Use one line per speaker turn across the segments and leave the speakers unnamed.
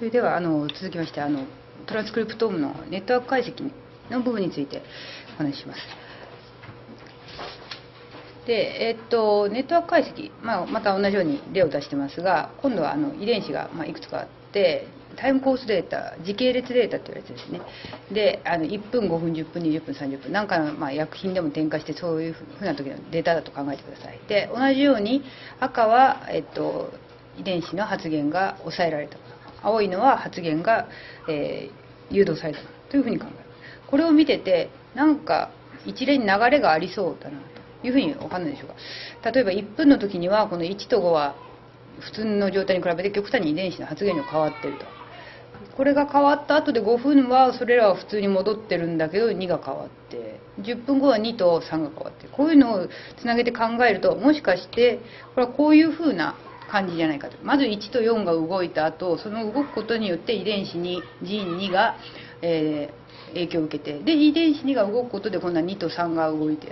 それではあの続きましてあのトランスクリプトームのネットワーク解析の部分についてお話しします。でえっと、ネットワーク解析、まあ、また同じように例を出してますが今度はあの遺伝子が、まあ、いくつかあってタイムコースデータ時系列データっていうやつですね。であの1分5分10分20分30分なんかの、まあ、薬品でも添加してそういうふうな時のデータだと考えてください。で同じように赤は、えっと、遺伝子の発現が抑えられた。青いのは発現が、えー、誘導されたというふうに考える。これを見ててなんか一連に流れがありそうだなというふうに分かんないでしょうか。例えば1分の時にはこの1と5は普通の状態に比べて極端に遺伝子の発現量変わってると。これが変わった後で5分はそれらは普通に戻ってるんだけど2が変わって10分後は2と3が変わってこういうのをつなげて考えるともしかしてこれはこういうふうな感じじゃないかと。まず1と4が動いた後その動くことによって遺伝子にジーン2が、えー、影響を受けて。で遺伝子2が動くことで今度は2と3が動いて。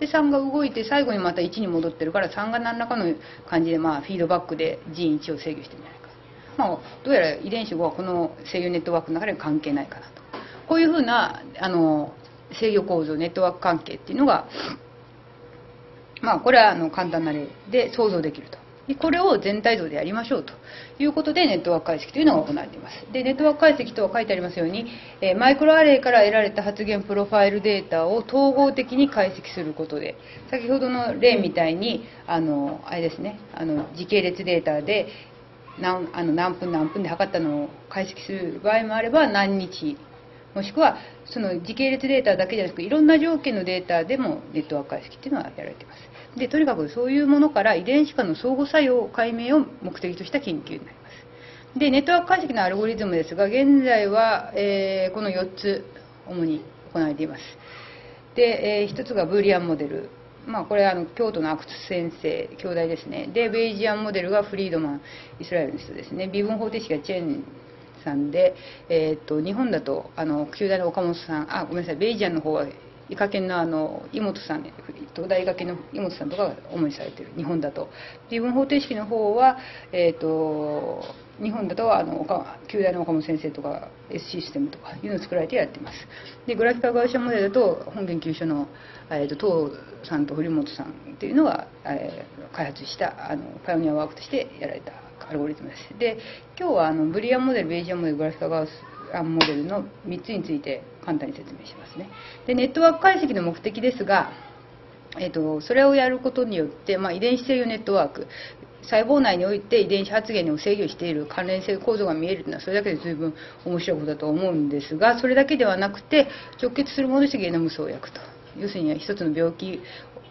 で3が動いて最後にまた1に戻ってるから3が何らかの感じで、まあ、フィードバックで人1を制御してるんじゃないか、まあ、どうやら遺伝子5はこの制御ネットワークの中では関係ないかなと。こういうふうなあの制御構造ネットワーク関係っていうのがまあこれはあの簡単な例で想像できると。これを全体像でやりましょうということでネットワーク解析というのが行われています。でネットワーク解析とは書いてありますように、えマイクロアレイから得られた発言プロファイルデータを統合的に解析することで先ほどの例みたいにあのあれですねあの時系列データで何あの何分何分で測ったのを解析する場合もあれば何日もしくはその時系列データだけじゃなくていろんな条件のデータでもネットワーク解析っていうのはやられています。でとにかくそういうものから遺伝子間の相互作用解明を目的とした研究になります。でネットワーク解析のアルゴリズムですが現在は、えー、この4つ主に行われています。で、えー、1つがブーリアンモデル。まあ、これはあの京都の阿久津先生兄弟ですね。でベイジアンモデルがフリードマンイスラエルの人ですね。微分方程式がチェンさんで、えーと、日本だとあの旧大の岡本さんあごめんなさいベイジアンの方は医科研のあの井本さん東大医科研の井本さんとかが主にされてる日本だと微分方程式の方は、えーと、日本だとあの旧大の岡本先生とか S システムとかいうのを作られてやっています。でグラフィカガーシャモデルだと本研究所の、えーと、東さんと堀本さんっていうのが、えー、開発したあのパイオニアワークとしてやられたアルゴリズムですで今日はあのブリアンモデルベイジアンモデルグラフィカガーアンモデルの3つについて簡単に説明しますね。でネットワーク解析の目的ですが、えーと、それをやることによって、まあ、遺伝子制御ネットワーク細胞内において遺伝子発現を制御している関連性構造が見えるというのはそれだけで随分面白いことだと思うんですがそれだけではなくて直結するものとしてゲノム創薬と。要するに一つの病気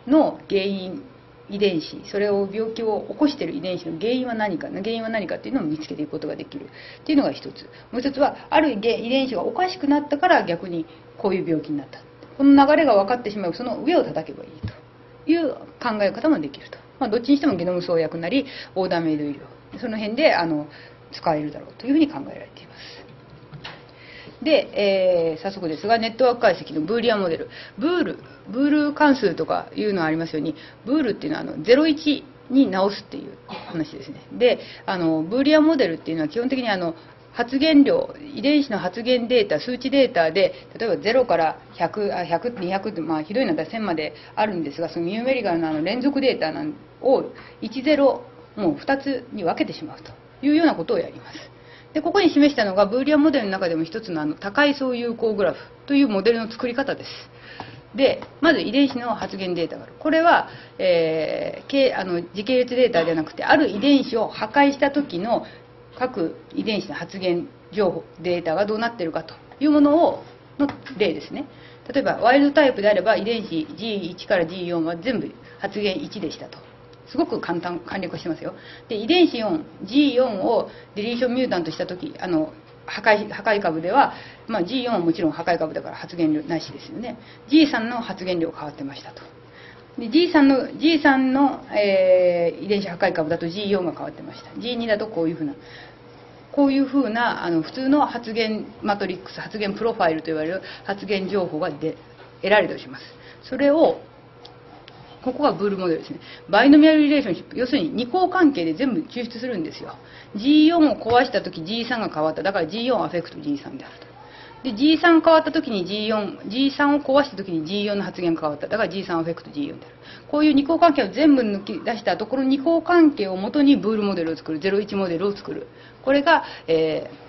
の原因遺伝子それを病気を起こしている遺伝子の原因は何か原因は何かっていうのを見つけていくことができる。っていうのが一つ。もう一つはある遺伝子がおかしくなったから逆にこういう病気になったこの流れが分かってしまうその上を叩けばいいと。いう考え方もできると、まあ、どっちにしてもゲノム創薬なりオーダーメイド医療。その辺であの使えるだろうというふうに考えられています。で、えー、早速ですが、ネットワーク解析のブーリアモデル。ブール、ブール関数とかいうのがありますように、ブールっていうのはあの01に直すっていう話ですね。で、あの、ブーリアモデルっていうのは基本的にあの、発現量、遺伝子の発現データ、数値データで、例えば0から100、あ100、200って、まあ、ひどいのは1000まであるんですが、そのニューメリカルのあの連続データを10、もう2つに分けてしまうというようなことをやります。でここに示したのがブーリアンモデルの中でも一つのあの高位相有効グラフというモデルの作り方です。でまず遺伝子の発現データがある。これは、えー、あの時系列データじゃなくてある遺伝子を破壊した時の各遺伝子の発現情報データがどうなっているかというものをの例ですね。例えばワイルドタイプであれば遺伝子 G1 から G4 は全部発現1でしたと。すごく簡単簡略してますよ。で遺伝子 4G4 をデリーションミュータントした時あの破壊破壊株では、まあ、G4 はもちろん破壊株だから発現量ないしですよね。G3 の発現量変わってましたと。で G3 の G3 の、えー、遺伝子破壊株だと G4 が変わってました。G2 だとこういうふうなこういうふうなあの普通の発現マトリックス発現プロファイルといわれる発現情報がで得られたとします。それをここがブールモデルですね。バイノミアルリレーションシップ。要するに二項関係で全部抽出するんですよ。G4 を壊した時 G3 が変わった。だから G4 アフェクト G3 であると。で G3 変わった時に G4、G3 を壊した時に G4 の発言が変わった。だから G3 アフェクト G4 である。こういう二項関係を全部抜き出したところ二項関係をもとにブールモデルを作る、01モデルを作る。これが、えー、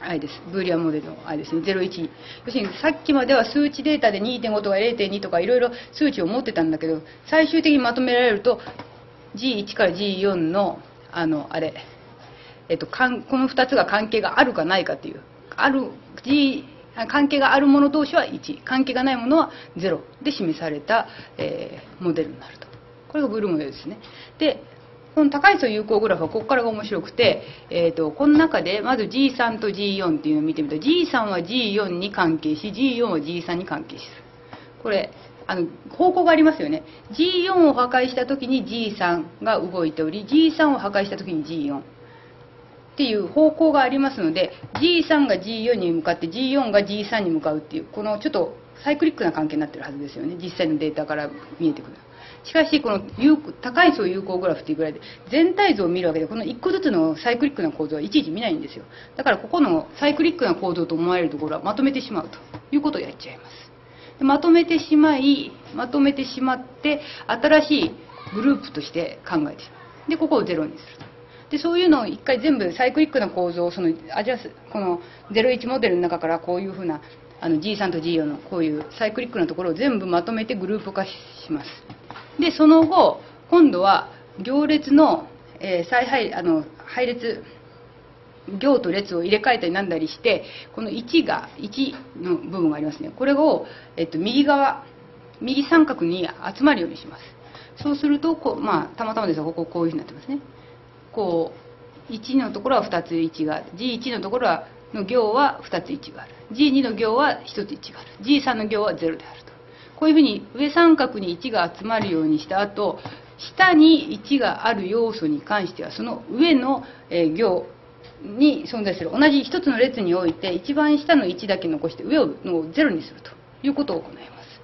あれです。ブーリアンモデルのあれですね、01。要するにさっきまでは数値データで2.5とか0.2とかいろいろ数値を持ってたんだけど、最終的にまとめられると G1 から G4 の、あの、あれ、えっと、かんこの2つが関係があるかないかっていう、ある G 関係があるもの同士は1関係がないものは0で示された、えー、モデルになると。これがブルーモデルですね。でこの高い層有効グラフはここからが面白くて、えーと、この中でまず G3 と G4 っていうのを見てみると G3 は G4 に関係し G4 は G3 に関係する。これあの方向がありますよね。G4 を破壊した時に G3 が動いており G3 を破壊した時に G4 っていう方向がありますので G3 が G4 に向かって G4 が G3 に向かうっていうこのちょっとサイクリックな関係になってるはずですよね。実際のデータから見えてくるしかしこの高い層有効グラフっていうぐらいで全体像を見るわけでこの1個ずつのサイクリックな構造はいちいち見ないんですよ。だからここのサイクリックな構造と思われるところはまとめてしまうということをやっちゃいます。まとめてしまいまとめてしまって新しいグループとして考えてしまう。でここをゼロにすると。でそういうのを一回全部サイクリックな構造をそのアジャスこの01モデルの中からこういうふうなあの G3 と G4 のこういうサイクリックなところを全部まとめてグループ化します。でその後今度は行列の、えー、再配あの配列行と列を入れ替えたりなんだりしてこの1が1の部分がありますね。これを、えっと、右側右三角に集まるようにします。そうするとこう、まあ、たまたまですがこここういうふうになってますね。こう1のところは2つ1がある。G1 のところはの行は2つ1がある。G2 の行は1つ1がある。G3 の行は0であるこういうふうに上三角に1が集まるようにした後下に1がある要素に関してはその上の行に存在する。同じ1つの列において一番下の1だけ残して上を0にすると。いうことを行います。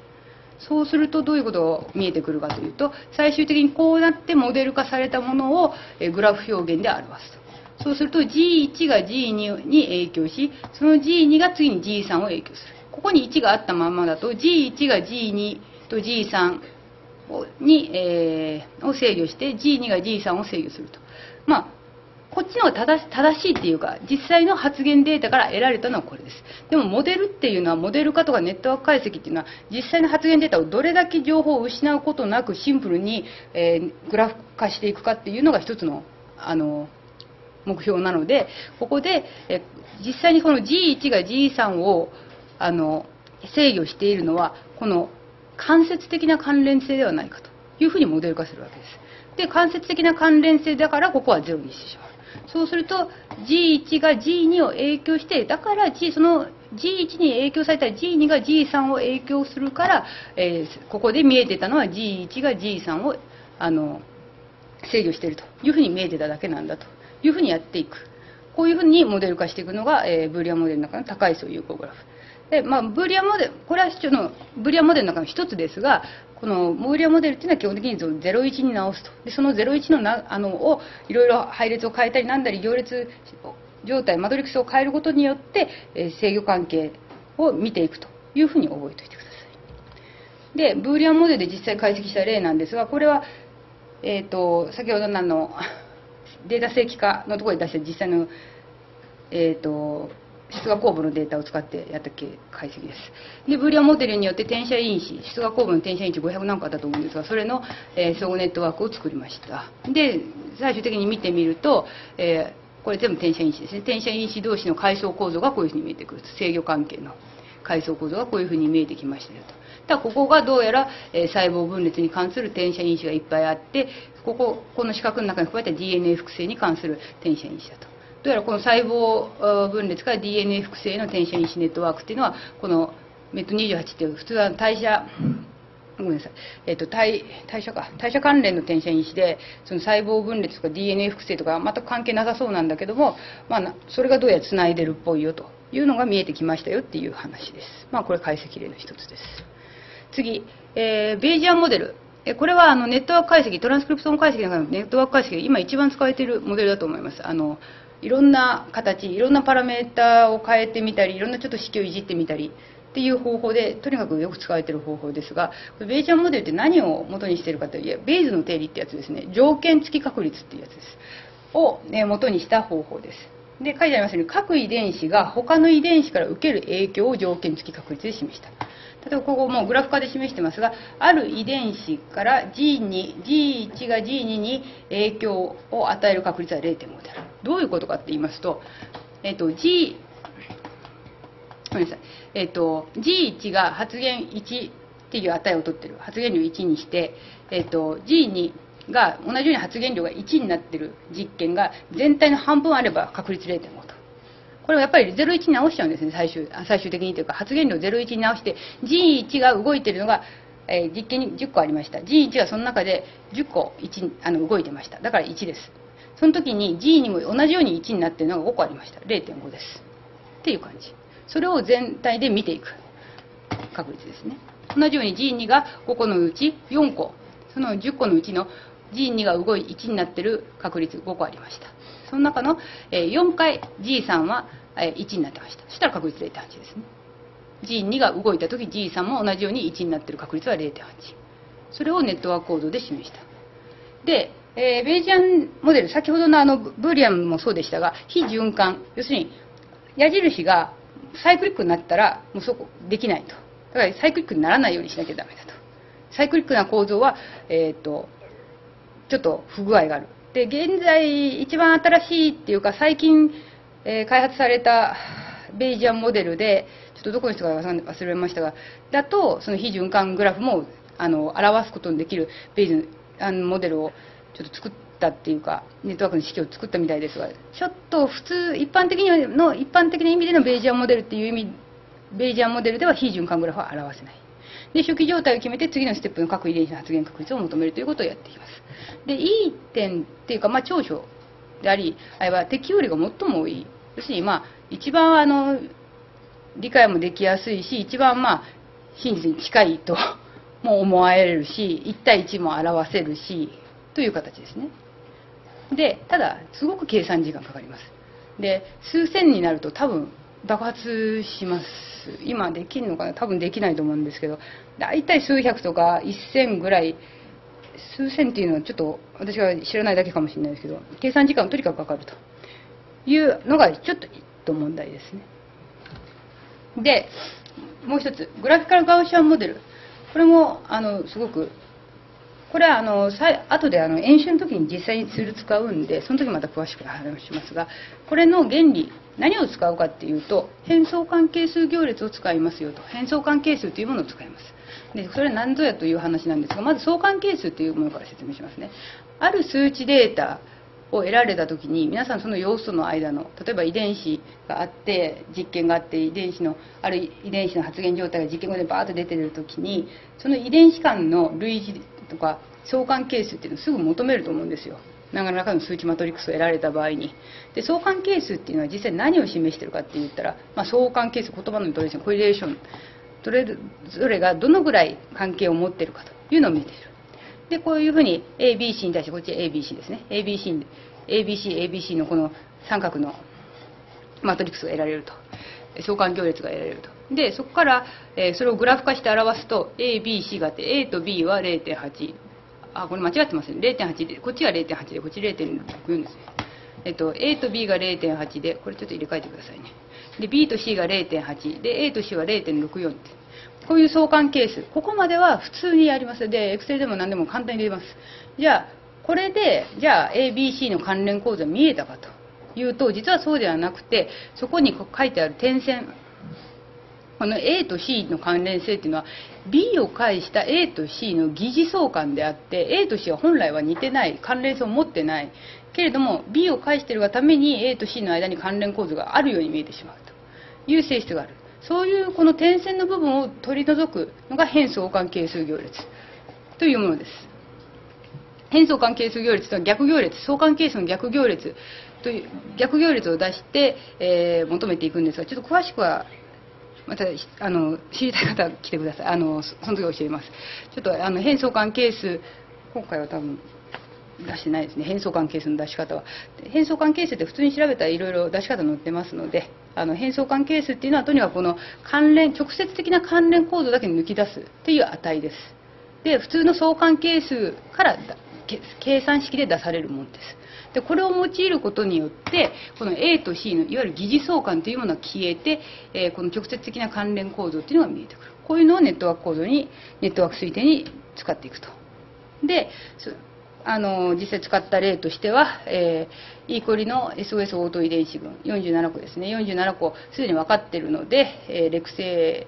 そうするとどういうことが見えてくるかというと最終的にこうなってモデル化されたものをグラフ表現で表すと。そうすると G1 が G2 に影響しその G2 が次に G3 を影響する。ここに1があったままだと G1 が G2 と G3 に、えー、を制御して G2 が G3 を制御すると。まあこっちの方が正しいっていうか実際の発言データから得られたのはこれです。でもモデルっていうのはモデル化とかネットワーク解析っていうのは実際の発言データをどれだけ情報を失うことなくシンプルに、えー、グラフ化していくかっていうのが一つのあの目標なのでここで、え実際にこの G1 が G3 をあの制御しているのはこの間接的な関連性ではないかというふうにモデル化するわけです。で間接的な関連性だからここはゼロにしてしまう。そうすると G1 が G2 を影響してだから G その G1 に影響された G2 が G3 を影響するから、えー、ここで見えてたのは G1 が G3 をあの制御しているというふうに見えてただけなんだというふうにやっていく。こういうふうにモデル化していくのが、えー、ブーリアンモデルの中の高い層有効グラフ。で、まあ、ブーリアモデルこれは一のブーリアモデルの中の一つですがこのモーリアモデルっていうのは基本的に01に直すと。でその01のなあのをいろいろ配列を変えたりなんだり行列状態マトリックスを変えることによって、えー、制御関係を見ていくというふうに覚えておいてください。でブーリアモデルで実際解析した例なんですがこれは、えーと、先ほどのあのデータ正規化のところで出した実際のえっ、ー、と出芽酵母のデータを使ってやったっけ解析です。で、ブリアモデルによって転写因子、出芽酵母の転写因子500何個あったと思うんですが、それの、えー、相互ネットワークを作りました。で、最終的に見てみると、えー、これ全部転写因子ですね。転写因子同士の階層構造がこういうふうに見えてくる。制御関係の階層構造がこういうふうに見えてきましたよと。ただここがどうやら、えー、細胞分裂に関する転写因子がいっぱいあって、ここ、この四角の中に加えた DNA 複製に関する転写因子だと。どうやらこの細胞分裂から DNA 複製の転写因子ネットワークっていうのはこのメット28っていう普通は代謝ごめんなさい、えっと、代代謝か代謝関連の転写因子でその細胞分裂とか DNA 複製とか全く関係なさそうなんだけども、まあ、それがどうやらつないでるっぽいよというのが見えてきましたよっていう話です。まあこれ解析例の一つです。次、えー、ベージアンモデル。これはあのネットワーク解析、トランスクリプトン解析の中のネットワーク解析で今一番使われているモデルだと思います。あのいろんな形、いろんなパラメータを変えてみたり、いろんなちょっと式をいじってみたりっていう方法で、とにかくよく使われてる方法ですが、ベイジャンモデルって何を元にしているかというと、ベイズの定理ってやつですね、条件付き確率っていうやつです。を、ね、元にした方法です。で、書いてありますように、各遺伝子が他の遺伝子から受ける影響を条件付き確率で示した。例えばここもグラフ化で示してますが、ある遺伝子から G2、G1 が G2 に影響を与える確率は0.5である。どういうことかって言いますと、えっと、G、ごめんなさい、えっと、G1 が発現1っていう値を取ってる。発現量1にして、えっと、G2 が同じように発現量が1になってる実験が全体の半分あれば確率0.5と。これはやっぱり01に直しちゃうんですね、最終最終的にというか、発現量01に直して、G1 が動いているのが、えー、実験に10個ありました。G1 はその中で10個1あの動いてました。だから1です。その時に G にも同じように1になってるのが5個ありました。0.5です。っていう感じ。それを全体で見ていく確率ですね。同じように G2 が5個のうち4個、その10個のうちの G2 が動い1になってる確率5個ありました。その中のえ4回 G3 はえ1になってました。そしたら確率0.8ですね。G2 が動いた時 G3 も同じように1になってる確率は0.8。それをネットワーク構造で示した。で、えー、ベイジャンモデル、先ほどのあのブーリアンもそうでしたが、非循環、要するに矢印がサイクリックになったらもうそこできないと。だからサイクリックにならないようにしなきゃダメだと。サイクリックな構造は、えっ、ー、と、ちょっと不具合がある。で、現在一番新しいっていうか最近、えー、開発されたベイジャンモデルで、ちょっとどこの人か忘れましたが、だと、その非循環グラフもあの表すことのできるベイジャンモデルをちょっと作ったっていうかネットワークの式を作ったみたいですがちょっと普通一般的にの一般的な意味でのベイジアンモデルっていう意味ベイジアンモデルでは非循環グラフは表せない。で初期状態を決めて次のステップの各遺伝子の発現確率を求めるということをやっていますでいい点っていうか、まあ、長所でありあれは適用例が最も多い要するにまあ一番あの理解もできやすいし一番まあ真実に近いと も思われるし1対1も表せるしという形ですね。で、ただ、すごく計算時間かかります。で、数千になると多分爆発します。今できるのかな？多分できないと思うんですけど、大体数百とか一千ぐらい、数千っていうのはちょっと私が知らないだけかもしれないですけど、計算時間とにかくかかるというのがちょっと問題ですね。で、もう一つ、グラフィカルガウシャンモデル。これも、あの、すごくこれはあの後であの演習の時に実際にツール使うんでその時また詳しく話しますがこれの原理何を使うかっていうと変相関係数行列を使いますよと変相関係数というものを使いますでそれは何ぞやという話なんですがまず相関係数というものから説明しますね。ある数値データを得られた時に皆さんその要素の間の例えば遺伝子があって実験があって遺伝子のある遺伝子の発現状態が実験後でバーッと出てる時にその遺伝子間の類似とか相関係数っていうのをすぐ求めると思うんですよ。何らかの数値マトリックスを得られた場合に。で相関係数っていうのは実際何を示してるかって言ったら、まあ、相関係数言葉の通りですコリレーションそれぞれがどのぐらい関係を持っているかというのを見ている。でこういうふうに ABC に対してこっち ABC ですね。ABC ABC ABC のこの三角のマトリックスが得られると。相関行列が得られると。でそこから、え、それをグラフ化して表すと ABC があって A と B は0.8あこれ間違ってますね。0.8でこっちが0.8でこっち0.64ですね。えっと A と B が0.8でこれちょっと入れ替えてくださいね。で B と C が0.8で A と C は0.64ってこういう相関係数。ここまでは普通にやります。で Excel でも何でも簡単に出ます。じゃあこれでじゃあ ABC の関連構造見えたかと。いうと実はそうではなくてそこに書いてある点線。この A と C の関連性っていうのは B を介した A と C の疑似相関であって A と C は本来は似てない関連性を持ってない。けれども B を介しているがために A と C の間に関連構造があるように見えてしまう。いう性質がある。そういうこの点線の部分を取り除くのが変相関係数行列。というものです。変相関係数行列とは逆行列。相関係数の逆行列という逆行列を出して、えー、求めていくんですがちょっと詳しくはまたあの知りたい方は来てください。あのその時教えます。ちょっとあの変相関係数今回は多分出してないですね。変相関係数の出し方は。変相関係数って普通に調べたらいろいろ出し方載ってますのであの変相関係数っていうのはとにかくこの関連直接的な関連構造だけ抜き出すっていう値です。で普通の相関係数から計算式で出されるものです。でこれを用いることによってこの A と C のいわゆる疑似相関というものが消えて、えー、この直接的な関連構造というのが見えてくる。こういうのをネットワーク構造にネットワーク推定に使っていくと。であの実際使った例としては、えー、イーコリの SOS オート遺伝子群47個ですね。47個すでに分かっているので、えー、レクセ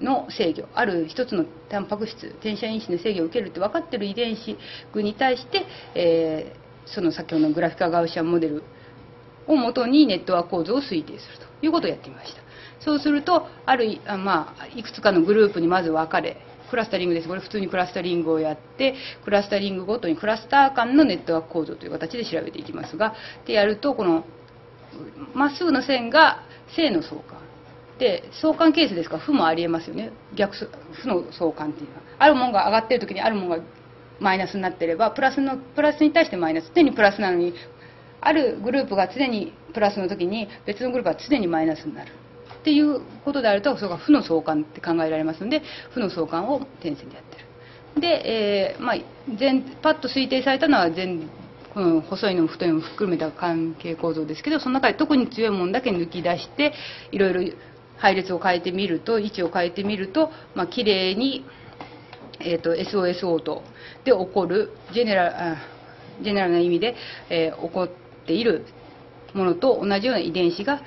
の制御ある一つのタンパク質転写因子の制御を受けるって分かっている遺伝子群に対して、えー、その先ほどのグラフィカガウシアンモデルをもとにネットワーク構造を推定するということをやってみました。そうするとあるあ、まあ、いくつかのグループにまず分かれクラスタリングです。これ普通にクラスタリングをやってクラスタリングごとにクラスター間のネットワーク構造という形で調べていきますがでやるとこのまっすぐの線が正の相関。で相関係数ですか？ら負もありえますよね。逆負の相関っていうのはあるものが上がってる時にあるものがマイナスになってればプラスのプラスに対してマイナス。常にプラスなのにあるグループが常にプラスの時に別のグループは常にマイナスになる。っていうことであるとそれが負の相関って考えられますので負の相関を点線でやってる。で、えーまあ、全パッと推定されたのは全この細いのも太いのも含めた関係構造ですけどその中で特に強いものだけ抜き出していろいろ配列を変えてみると位置を変えてみると、まあ綺麗に、えーと、SOS オートで起こるジェネラルジェネラルな意味で、えー、起こっているものと同じような遺伝子が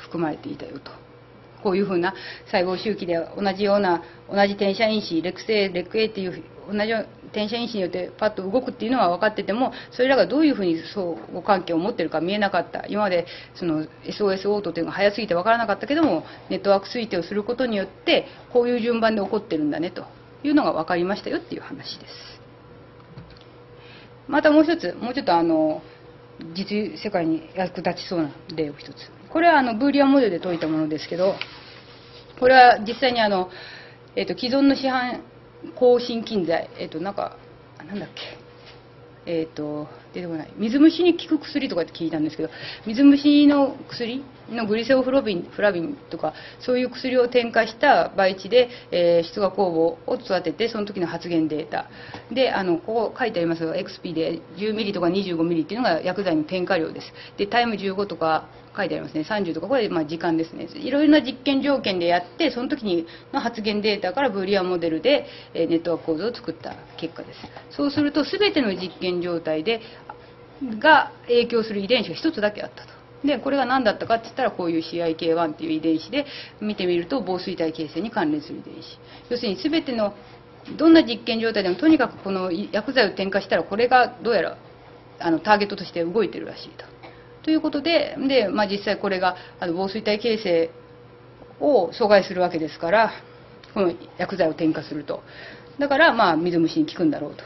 含まれていたよと。こういうふうな細胞周期で同じような同じ転写因子レクス A レク A っていう同じような転写因子によってパッと動くっていうのは分かっててもそれらがどういうふうに相互関係を持ってるか見えなかった。今までその SOS オートっていうのが早すぎて分からなかったけどもネットワーク推定をすることによってこういう順番で起こってるんだねと。いうのが分かりましたよっていう話です。またもう一つもうちょっとあの実世界に役立ちそうな例を一つ。これはあのブーリアンモデルで解いたものですけどこれは実際にあの、えーと、既存の市販抗心筋剤えっ、ー、となんかなんだっけ？えっ、ー、と出てこない。水虫に効く薬とかって聞いたんですけど水虫の薬のグリセオフロビンフラビンとかそういう薬を添加した培地で、えー、出芽酵母を育ててその時の発現データ。であのここ書いてあります。が XP で10ミリとか25ミリっていうのが薬剤の添加量です。でタイム15とか書いてありますね。30とかこれまあ時間ですね。いろいろな実験条件でやってその時にの発現データからブリアンモデルでえネットワーク構造を作った結果です。そうすると全ての実験状態でが影響する遺伝子が1つだけあったと。でこれが何だったかって言ったらこういう CIK1 っていう遺伝子で見てみると防水体形成に関連する遺伝子。要するに全てのどんな実験状態でもとにかくこの薬剤を添加したらこれがどうやらあのターゲットとして動いてるらしいと。ということでで、まあ、実際これがあの防水体形成を阻害するわけですからこの薬剤を添加すると。だからまあ水虫に効くんだろうと。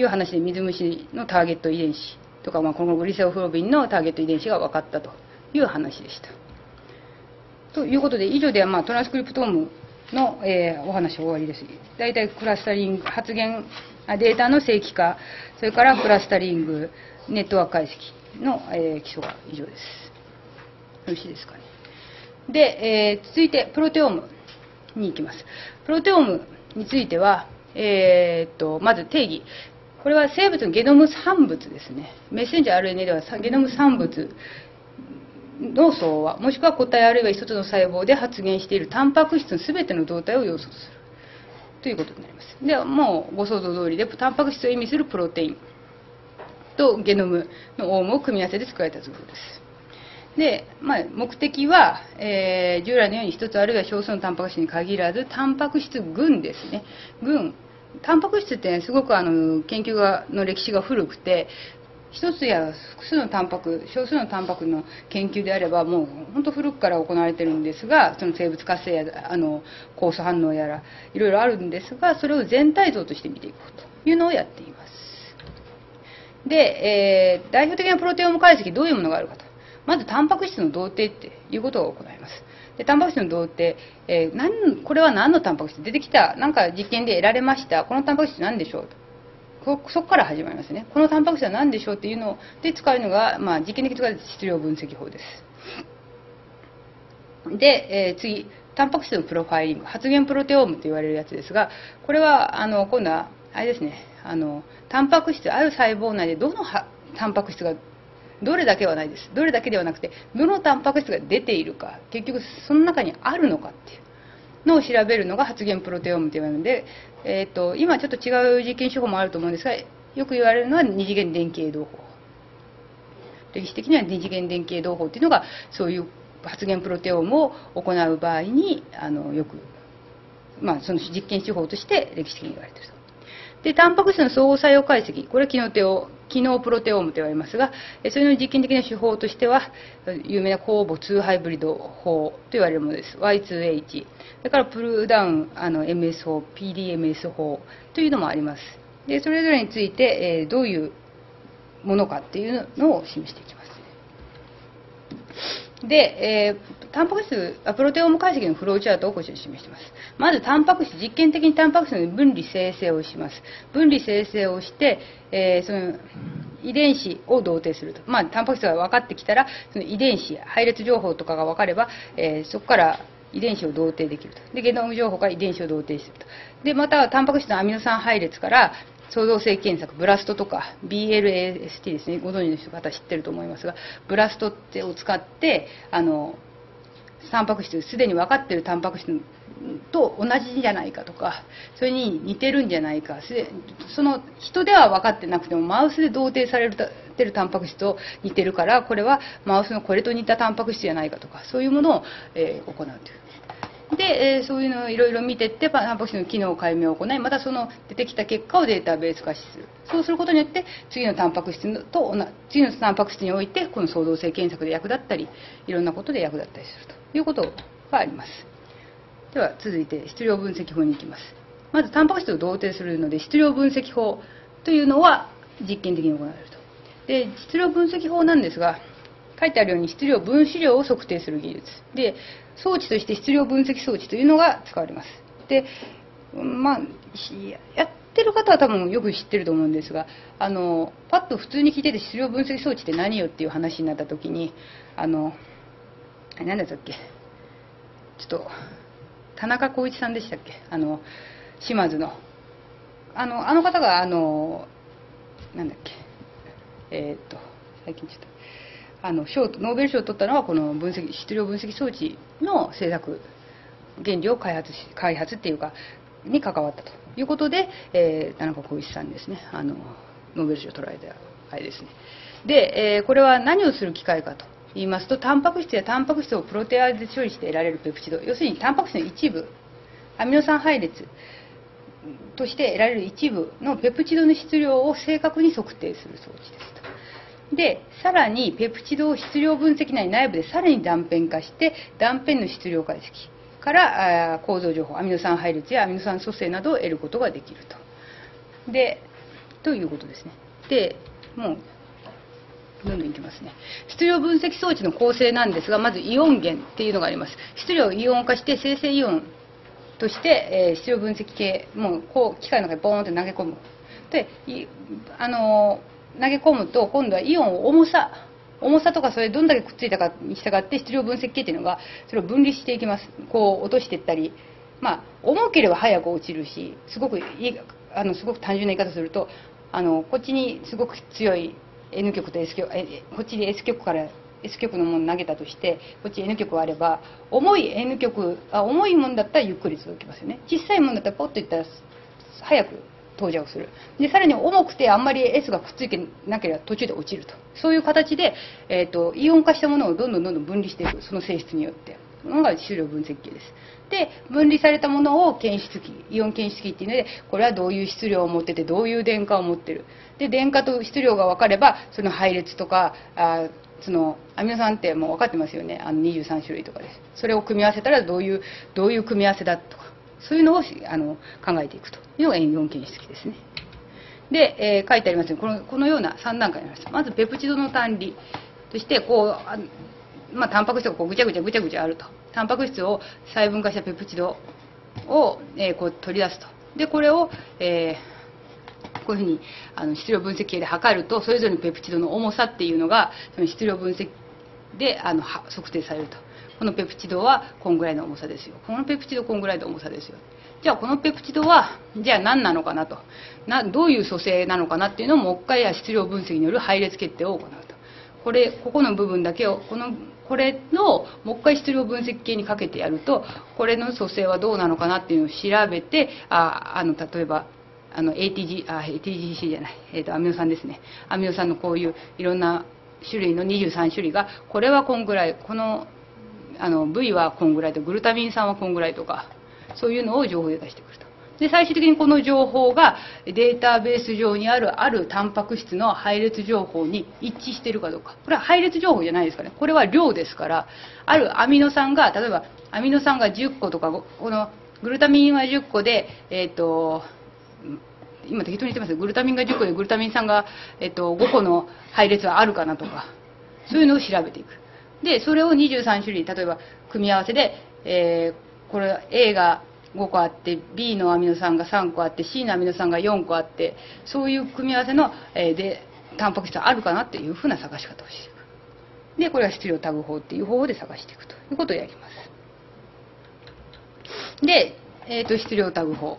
いう話で水虫のターゲット遺伝子とか、まあ、このグリセオフロビンのターゲット遺伝子が分かったという話でした。ということで以上では、まあ、トランスクリプトームの、えー、お話終わりです。大体クラスタリング発現データの正規化それからクラスタリングネットワーク解析の、えー、基礎が以上です。よろしいですかね。で、えー、続いてプロテオームに行きます。プロテオームについては、えー、っとまず定義これは生物のゲノム産物ですね。メッセンジャー RNA ではゲノム産物の層はもしくは個体あるいは一つの細胞で発現しているタンパク質の全ての動態を要素とする。ということになります。ではもうご想像通りでタンパク質を意味するプロテインとゲノムのオウムを組み合わせて作られた図法です。で、まあ、目的は、えー、従来のように一つあるいは少数のタンパク質に限らずタンパク質群ですね。群タンパク質って、すごくあの研究がの歴史が古くて一つや複数のタンパク少数のタンパクの研究であればもう本当古くから行われてるんですがその生物活性やあの酵素反応やらいろいろあるんですがそれを全体像として見ていこうというのをやっています。で、えー、代表的なプロテオーム解析どういうものがあるかと。まずタンパク質の同定っていうことを行います。でタンパク質の動定、えー、なんこれは何のタンパク質？出てきた。なんか実験で得られました。このタンパク質何でしょうと。そこから始まりますね。このタンパク質は何でしょうっていうので使うのが、まあ、実験的に使う質量分析法です。で、えー、次タンパク質のプロファイリング。発現プロテオームと言われるやつですがこれはあの今度はあれですね。あのタンパク質ある細胞内でどのタンパク質がどれだけはないです。どれだけではなくてどのタンパク質が出ているか結局その中にあるのかっていう。のを調べるのが発現プロテオームと言われるので、えーと、今ちょっと違う実験手法もあると思うんですがよく言われるのは二次元電形動法。歴史的には二次元電形動法っていうのがそういう発現プロテオームを行う場合にあのよく、まあ、その実験手法として歴史的に言われていると。で、タンパク質の相互作用解析、これは機能テオ機能プロテオームと言われますが、それの実験的な手法としては、有名な酵母2ハイブリッド法と言われるものです。Y2H。それからプルダウンあの MS 法、PDMS 法というのもあります。で、それぞれについて、え、どういうものかっていうのを示していきます。で、えー、タンパク質、プロテオーム解析のフローチャートをこちらに示しています。まず、タンパク質、実験的にタンパク質の分離生成をします。分離生成をして、えー、その遺伝子を同定すると。まあ、タンパク質が分かってきたら、その遺伝子、配列情報とかが分かれば、えー、そこから遺伝子を同定できると。で、ゲノム情報から遺伝子を同定すると。で、また、タンパク質のアミノ酸配列から、創造性検索、ブラストとか BLAST ですね、ご存知の方知ってると思いますが、ブラストってを使って、あの、タンパク質、すでに分かってるタンパク質と同じじゃないかとか、それに似てるんじゃないか、その人では分かってなくても、マウスで同定されてるタンパク質と似てるから、これはマウスのこれと似たタンパク質じゃないかとか、そういうものを、えー、行うという。で、えー、そういうのをいろいろ見ていってタンパク質の機能解明を行いまたその出てきた結果をデータベース化する。そうすることによって次のタンパク質と次のタンパク質においてこの創造性検索で役立ったりいろんなことで役立ったりすると。いうことがあります。では続いて質量分析法に行きます。まずタンパク質を同定するので質量分析法というのは実験的に行われると。で質量分析法なんですが書いてあるように質量分子量を測定する技術。で装置として質量分析装置というのが使われます。で、まあ、やってる方は多分よく知ってると思うんですが、あの、パッと普通に聞いてて質量分析装置って何よっていう話になった時に、あの、何だったっけ？ちょっと、田中浩一さんでしたっけ？あの、島津の。あの、あの方が、あの、なんだっけ？えー、っと、最近ちょっと、あの賞ノーベル賞を取ったのはこの分析質量分析装置の製作原理を開発し開発っていうかに関わったということで、えー、田中浩一さんですね。あのノーベル賞を取られたあれですね。で、えー、これは何をする機械かと言いますとタンパク質やタンパク質をプロテアーゼで処理して得られるペプチド。要するにタンパク質の一部アミノ酸配列として得られる一部のペプチドの質量を正確に測定する装置ですと。で、さらにペプチドを質量分析内内部でさらに断片化して、断片の質量解析から構造情報、アミノ酸配列やアミノ酸組成などを得ることができると。で、ということですね。で、もう、どんどんいきますね。質量分析装置の構成なんですが、まずイオン源っていうのがあります。質量をイオン化して生成イオンとして、え、質量分析系、もうこう機械の中にボーンって投げ込む。で、あのー投げ込むと今度はイオンを重さ重さとかそれどんだけくっついたかに従って質量分析系っていうのがそれを分離していきます。こう落としていったり。まあ重ければ早く落ちるしすごくいいあのすごく単純な言い方するとあのこっちにすごく強い N 極と S 極えこっちに S 極から S 極のもの投げたとしてこっち N 極があれば重い N 極あ重いもんだったらゆっくり続きますよね。小さいもんだったらポッといったら早く到着する。でさらに重くてあんまり S がくっついてなければ途中で落ちると。そういう形で、えーと、イオン化したものをどんどんどんどん分離していく。その性質によって。のが質量分析器です。で分離されたものを検出器イオン検出器っていうのでこれはどういう質量を持っててどういう電荷を持ってる。で電荷と質量が分かればその配列とかあそのアミノ酸ってもう分かってますよね。あの23種類とかです。それを組み合わせたらどういうどういう組み合わせだとか。そういうのをあの考えていくというのが N4 検出器ですね。で、えー、書いてありますようにこのこのような3段階になります。まずペプチドの単理としてこうまあ、タンパク質がこうぐちゃぐちゃぐちゃぐちゃあるとタンパク質を細分化したペプチドを、えー、こう取り出すとでこれを、えー、こういうふうにあの質量分析計で測るとそれぞれのペプチドの重さっていうのがその質量分析であの測定されるとこのペプチドはこんぐらいの重さですよ。このペプチドこんぐらいの重さですよ。じゃあこのペプチドはじゃあ何なのかなと。などういう組成なのかなっていうのをもう一回質量分析による配列決定を行うと。これここの部分だけをこのこれのもう一回質量分析系にかけてやるとこれの組成はどうなのかなっていうのを調べてああの例えばあの ATG あ ATGC じゃない、えーと、アミノ酸ですね。アミノ酸のこういういろんな種類の23種類がこれはこんぐらいこのあの V はこんぐらいとグルタミン酸はこんぐらいとかそういうのを情報で出してくると。で最終的にこの情報がデータベース上にあるあるタンパク質の配列情報に一致しているかどうか。これは配列情報じゃないですかね。これは量ですからあるアミノ酸が例えばアミノ酸が10個とかこのグルタミンは10個でえっ、ー、と今適当に言ってます。グルタミンが10個でグルタミン酸が、えっと、5個の配列はあるかなとかそういうのを調べていく。でそれを23種類例えば組み合わせで、えー、これ A が5個あって B のアミノ酸が3個あって C のアミノ酸が4個あってそういう組み合わせの、えー、でタンパク質があるかなっていうふうな探し方をしていく。でこれは質量タグ法っていう方法で探していくということをやります。で、えーと、質量タグ法。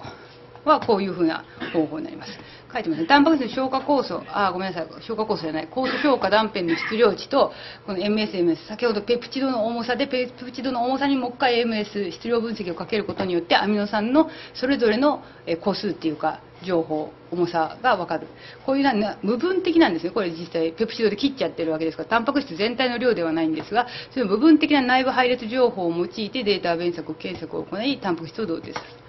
はこういうふうな方法になります書いてます。タンパク質の消化酵素、あ、ごめんなさい、消化酵素じゃない、酵素消化断片の質量値と、この MSMS、先ほどペプチドの重さで、ペプチドの重さにもう一回 MS、質量分析をかけることによって、アミノ酸のそれぞれの個数っていうか、情報、重さが分かる。こういうな無分的なんですね。これ実際、ペプチドで切っちゃってるわけですから、タンパク質全体の量ではないんですが、その部分的な内部配列情報を用いてデータ弁索、検索を行い、タンパク質を同定する。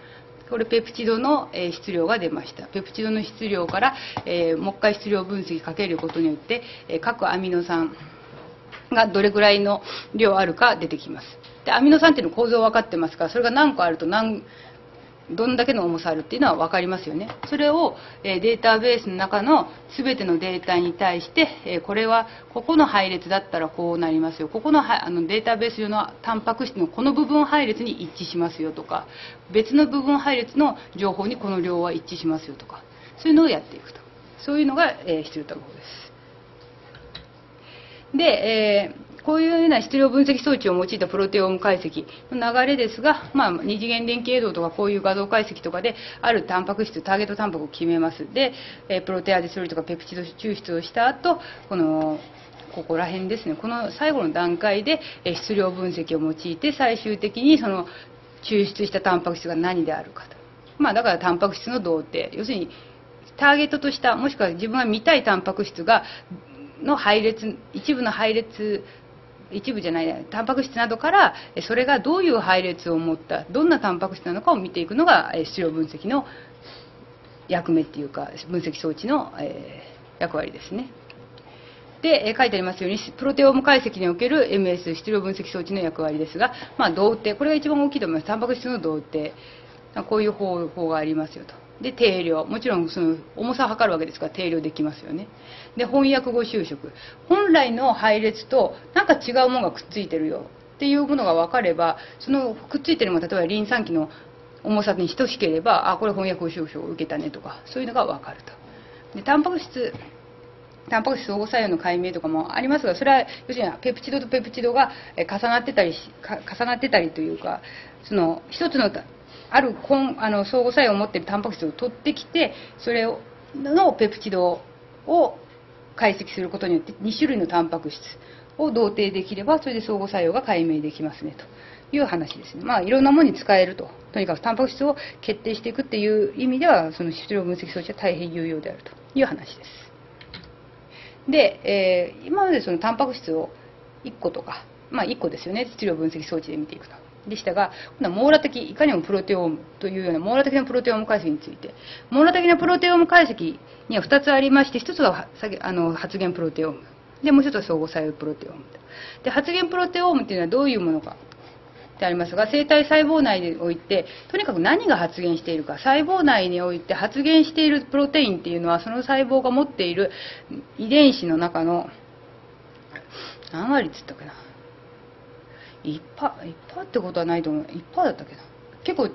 これペプチドの質量が出ました。ペプチドの質量から、えー、もう一回質量分析かけることによって、え各アミノ酸がどれぐらいの量あるか出てきます。でアミノ酸っていうの構造分かってますからそれが何個あると何どんだけの重さあるっていうのは分かりますよね。それを、えデータベースの中の全てのデータに対して、えこれはここの配列だったらこうなりますよ。ここのあのデータベース上のタンパク質のこの部分配列に一致しますよとか、別の部分配列の情報にこの量は一致しますよとか、そういうのをやっていくと。そういうのが、え、必要というです。で、えーこういうような質量分析装置を用いたプロテオーム解析。の流れですが、まあ、二次元電気映像とかこういう画像解析とかであるタンパク質ターゲットタンパクを決めます。で、えプロテアデス処理とかペプチド抽出をした後このここら辺ですね。この最後の段階で質量分析を用いて最終的にその抽出したタンパク質が何であるかと、まあ、だからタンパク質の同定要するにターゲットとしたもしくは自分が見たいタンパク質がの配列一部の配列一部じゃないタンパク質などからそれがどういう配列を持ったどんなタンパク質なのかを見ていくのが質量分析の役目っていうか分析装置の、役割ですね。で書いてありますようにプロテオーム解析における MS 質量分析装置の役割ですが、まあ、同定これが一番大きいと思います。タンパク質の同定こういう方法がありますよと。で定量。もちろんその重さを測るわけですから定量できますよね。で翻訳語修飾本来の配列となんか違うものがくっついてるよ。っていうものが分かればそのくっついてるもの例えばリン酸基の重さに等しければあこれ翻訳語修飾を受けたねとかそういうのが分かると。でタンパク質。タンパク質相互作用の解明とかもありますがそれは要するにペプチドとペプチドが重なってたり重なってたりというかその一つのあるあの相互作用を持っているタンパク質を取ってきてそれをのペプチドを解析することによって2種類のタンパク質を同定できればそれで相互作用が解明できますねという話ですね。まあいろんなものに使えると。とにかくタンパク質を決定していくっていう意味ではその質量分析装置は大変有用であると。いう話です。で、えー、今までそのタンパク質を1個とかまあ1個ですよね。質量分析装置で見ていくと。でしたが、今度は網羅的、いかにもプロテオームというような網羅的なプロテオーム解析について、網羅的なプロテオーム解析には2つありまして、1つはあの発現プロテオーム、でもう1つは相互作用プロテオームで、発現プロテオームというのはどういうものか。でありますが、生体細胞内において、とにかく何が発現しているか、細胞内において発現しているプロテインっていうのは、その細胞が持っている遺伝子の中の、何割っつったかな。1%, 1ってことはないと思う。1%だったっけな。結構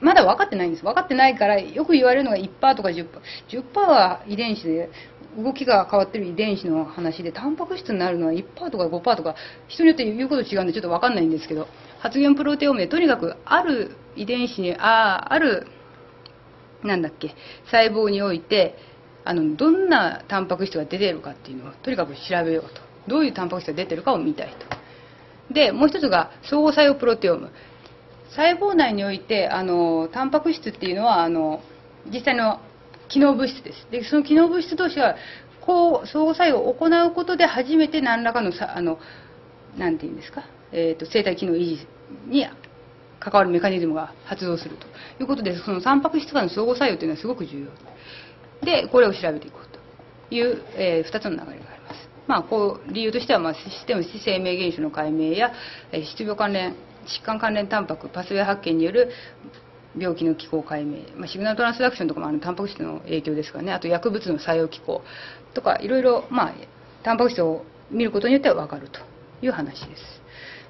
まだ分かってないんです。分かってないからよく言われるのが1%とか 10%10% は遺伝子で動きが変わってる遺伝子の話でタンパク質になるのは1%とか5%とか人によって言うこと違うんでちょっと分かんないんですけど発現プロテオームでとにかくある遺伝子にああるなんだっけ細胞においてあのどんなタンパク質が出てるかっていうのをとにかく調べようと。どういうタンパク質が出てるかを見たいと。でもう一つが相互作用プロテオム。細胞内においてあのタンパク質っていうのはあの実際の機能物質です。でその機能物質同士がこう相互作用を行うことで初めて何らかのさあのなんていうんですか、えーと、生体機能維持に関わるメカニズムが発動すると。いうことでそのタンパク質間の相互作用というのはすごく重要。でこれを調べていこうという、えー、2つの流れがありま。あ、こう理由としては、まあ、システム生命現象の解明や、えー、失病関連疾患関連タンパクパスウェイ発見による病気の機構解明、まあ、シグナルトランスダクションとかもあのタンパク質の影響ですからねあと薬物の作用機構とかいろいろ、まあ、タンパク質を見ることによっては分かるという話です。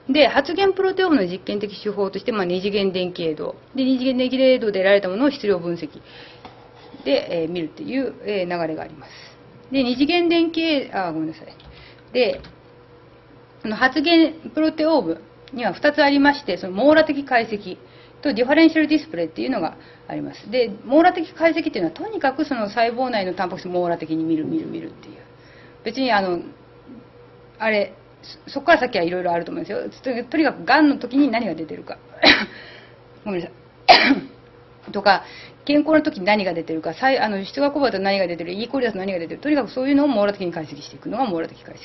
で発現プロテオームの実験的手法として、まあ、二次元電気泳動で二次元電気泳動で得られたものを質量分析で、えー、見るっていう、えー、流れがあります。で二次元電気あごめんなさい。で発現プロテオームには2つありましてその網羅的解析と differential display っていうのがあります。で網羅的解析っていうのはとにかくその細胞内のタンパク質を網羅的に見る見る見るっていう。別にあのあれそこから先はいろいろあると思うんですよ。とにかくがんの時に何が出てるか。ごめんなさい。とか健康の時に何が出てるかあの出芽酵母だと何が出てる E. coli だと何が出てるとにかくそういうのを網羅的に解析していくのが網羅的解析。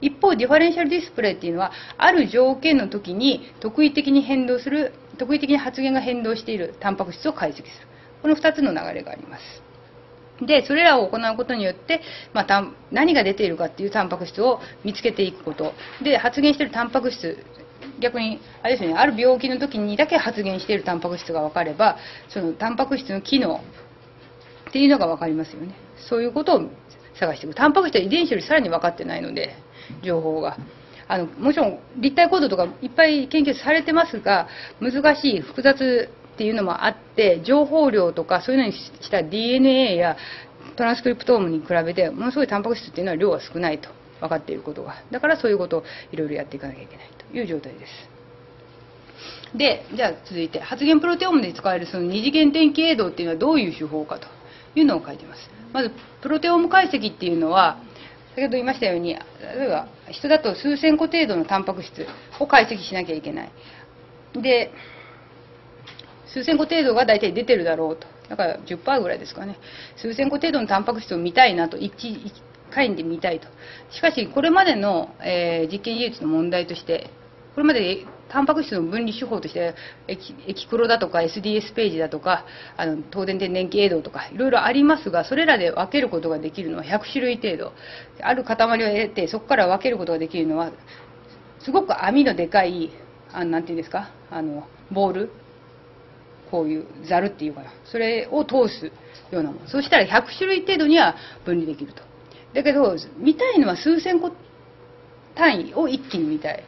一方 differential display っていうのはある条件の時に特異的に変動する特異的に発現が変動しているタンパク質を解析する。この2つの流れがあります。でそれらを行うことによって、まあ、何が出ているかっていうタンパク質を見つけていくこと。で発現しているタンパク質逆にあれですねある病気の時にだけ発現しているタンパク質が分かればそのタンパク質の機能っていうのが分かりますよね。そういうことを探していく。タンパク質は遺伝子よりさらに分かってないので情報が。あのもちろん立体コードとかいっぱい研究されてますが難しい複雑っていうのもあって情報量とかそういうのにした DNA やトランスクリプトームに比べてものすごいタンパク質っていうのは量が少ないと。分かっていることが。だからそういうことをいろいろやっていかなきゃいけないという状態です。でじゃあ続いて発現プロテオームで使えるその二次元電気映像っていうのはどういう手法かというのを書いてます。まずプロテオーム解析っていうのは先ほど言いましたように例えば人だと数千個程度のタンパク質を解析しなきゃいけない。で数千個程度が大体出てるだろうと。だから10%ぐらいですかね。数千個程度のタンパク質を見たいなと1回で見たいと。しかしこれまでの、えー、実験技術の問題としてこれまでタンパク質の分離手法としてエキクロだとか SDS ページだとかあの東電天然気映像とかいろいろありますがそれらで分けることができるのは100種類程度。ある塊を得てそこから分けることができるのはすごく網のでかいあなんていうんですかあのボール。こういうざるっていうかな。それを通すようなもの。そうしたら100種類程度には分離できると。だけど見たいのは数千個単位を一気に見たい。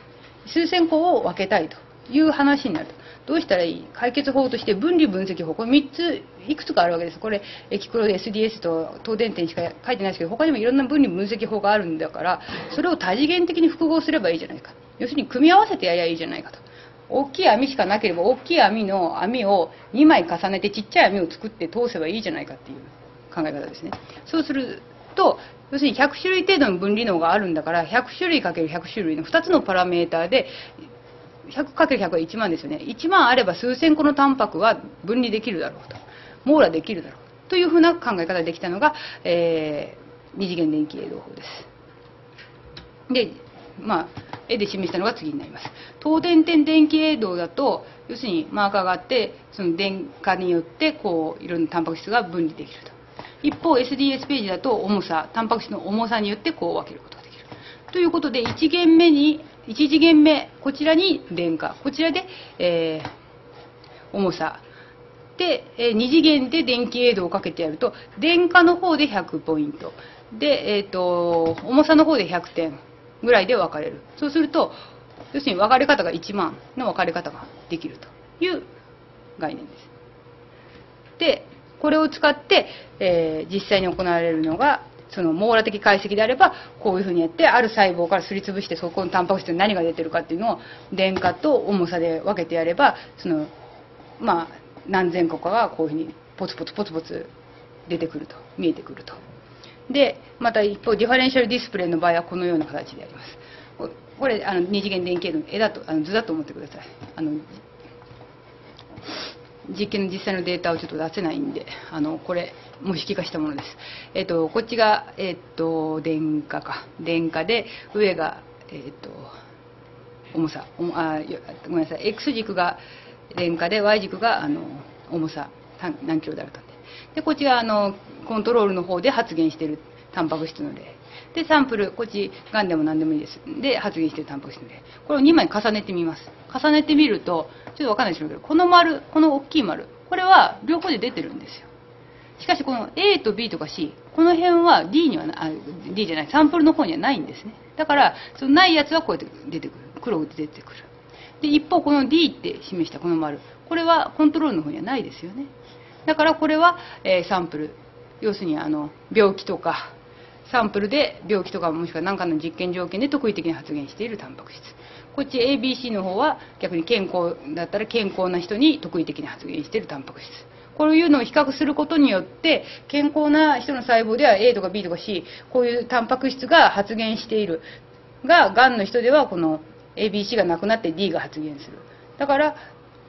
数千個を分けたいという話になると。どうしたらいい解決法として分離分析法これ3ついくつかあるわけです。これエキクロで SDS と東電点しか書いてないですけど他にもいろんな分離分析法があるんだからそれを多次元的に複合すればいいじゃないか。要するに組み合わせてやりゃいいじゃないかと。大きい網しかなければ大きい網の網を2枚重ねてちっちゃい網を作って通せばいいじゃないかっていう考え方ですね。そうすると要するに100種類程度の分離能があるんだから100種類 ×100 種類の2つのパラメーターで 100×100 は1万ですよね。1万あれば数千個のタンパクは分離できるだろうと。網羅できるだろうというふうな考え方ができたのが、えー、二次元電気映像法です。でまあ絵で示したのが次になります。東電点電気映像だと要するにマーカーがあってその電荷によってこういろんなタンパク質が分離できると。一方 SDS ページだと重さタンパク質の重さによってこう分けることができる。ということで1元目に1次元目こちらに電荷。こちらで、えー、重さ。で、えー、2次元で電気映像をかけてやると電荷の方で100ポイント。で、えーと、重さの方で100点ぐらいで分かれる。そうすると要するに分かれ方が1万の分かれ方ができるという概念です。でこれを使って、えー、実際に行われるのがその網羅的解析であればこういうふうにやってある細胞からすりつぶしてそこのタンパク質に何が出てるかっていうのを電荷と重さで分けてやればそのまあ何千個かがこういうふうにポツポツポツポツ出てくると見えてくると。でまた一方 differential display の場合はこのような形であります。これあの二次元電気の絵だとあの図だと思ってください。あの実験の実際のデータをちょっと出せないんであのこれ模式化したものです、えっと、こっちが、えっと、電荷か。電荷で上が、えっと、重さ。あごめんなさい。X 軸が電荷で Y 軸があの重さ。何キロだったんで。でこっちがあのコントロールの方で発現しているタンパク質の例。でサンプルこっちがんでも何でもいいです。で発現しているタンパク質の例これを2枚重ねてみます。重ねてみるとちょっと分かんないでしょうけどこの丸この大きい丸これは両方で出てるんですよ。しかしこの A と B とか C この辺は D にはあ D じゃないサンプルの方にはないんですね。だからそのないやつはこうやって出てくる。黒で出てくる。で一方この D って示したこの丸。これはコントロールの方にはないですよね。だからこれは、えー、サンプル。要するにあの病気とかサンプルで病気とかもしくは何かの実験条件で特異的に発現しているタンパク質。こっち ABC の方は逆に健康だったら健康な人に特異的に発現しているタンパク質。こういうのを比較することによって健康な人の細胞では A とか B とか C こういうタンパク質が発現している。ががんの人ではこの ABC がなくなって D が発現する。だから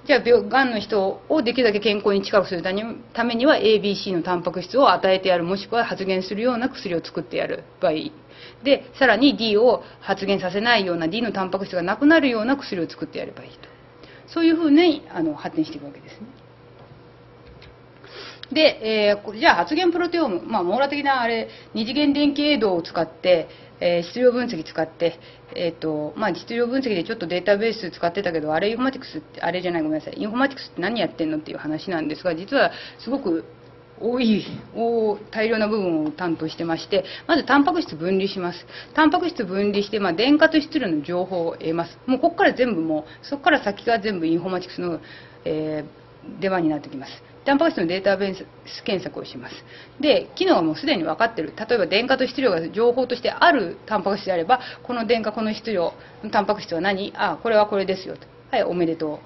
じゃあ病がんの人をできるだけ健康に近くするためには ABC のタンパク質を与えてやるもしくは発現するような薬を作ってやる場合。でさらに D を発現させないような D のタンパク質がなくなるような薬を作ってやればいいと。そういうふうにあの発展していくわけですね。で、えー、じゃあ発現プロテオーム、まあ、網羅的なあれ二次元電気映像を使ってえー、質量分析使って、えーとまあ、質量分析でちょっとデータベース使ってたけどあれインフォマティクスってあれじゃないごめんなさい。インフォマティクスって何やってんのっていう話なんですが実はすごく多い大量な部分を担当してましてまずタンパク質分離します。タンパク質分離して、まあ、電荷と質量の情報を得ます。もうここから全部もうそこから先が全部インフォマティクスの、えー、出番になってきます。タンパク質のデータベース検索をします。で機能はもうすでに分かっている。例えば電荷と質量が情報としてあるタンパク質であればこの電荷この質量のタンパク質は何？あこれはこれですよと。はいおめでとう。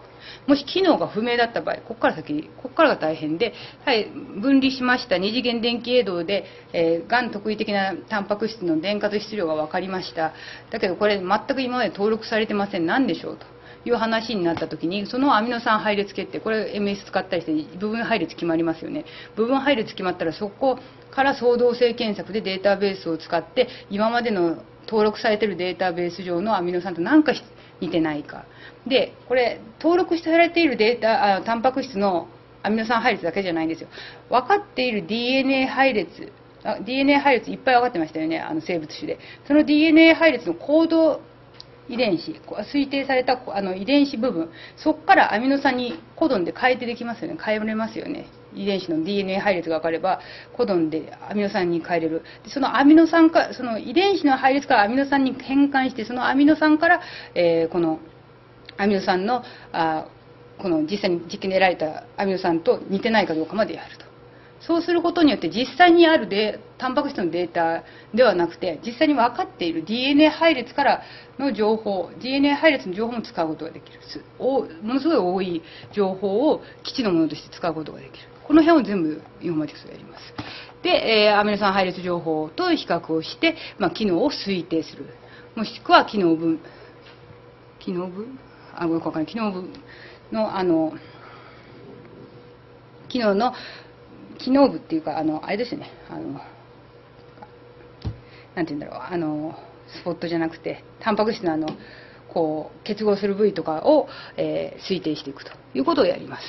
もし機能が不明だった場合ここから先ここからが大変で、はい、分離しました二次元電気映像で、えー、がん特異的なタンパク質の電荷と質量が分かりました。だけどこれ全く今まで登録されてません。何でしょうと。いう話になった時にそのアミノ酸配列決定これ MS 使ったりして部分配列決まりますよね。部分配列決まったらそこから相動性検索でデータベースを使って今までの登録されてるデータベース上のアミノ酸と何か似てないか。でこれ登録されているデータあタンパク質のアミノ酸配列だけじゃないんですよ。分かっている DNA 配列 DNA 配列いっぱい分かってましたよねあの生物種で。その DNA 配列のコード遺伝子推定されたあの遺伝子部分そこからアミノ酸にコドンで変えてできますよね。変えられますよね。遺伝子の DNA 配列が分かればコドンでアミノ酸に変えれる。そのアミノ酸かその遺伝子の配列からアミノ酸に変換してそのアミノ酸から、えー、このアミノ酸のあこの実際に実験で得られたアミノ酸と似てないかどうかまでやると。そうすることによって実際にあるでタンパク質のデータではなくて実際に分かっている DNA 配列からの情報 DNA 配列の情報も使うことができる。ものすごい多い情報を基地のものとして使うことができる。この辺を全部インフォマティクスがやります。で、えー、アミノ酸配列情報と比較をして、まあ、機能を推定する。もしくは機能分機能分？あごめんかんない。機能分のあの機能の機能部っていうかあのあれですね。あのなんて言うんだろう。あのスポットじゃなくてタンパク質のあのこう結合する部位とかを、えー、推定していくということをやります。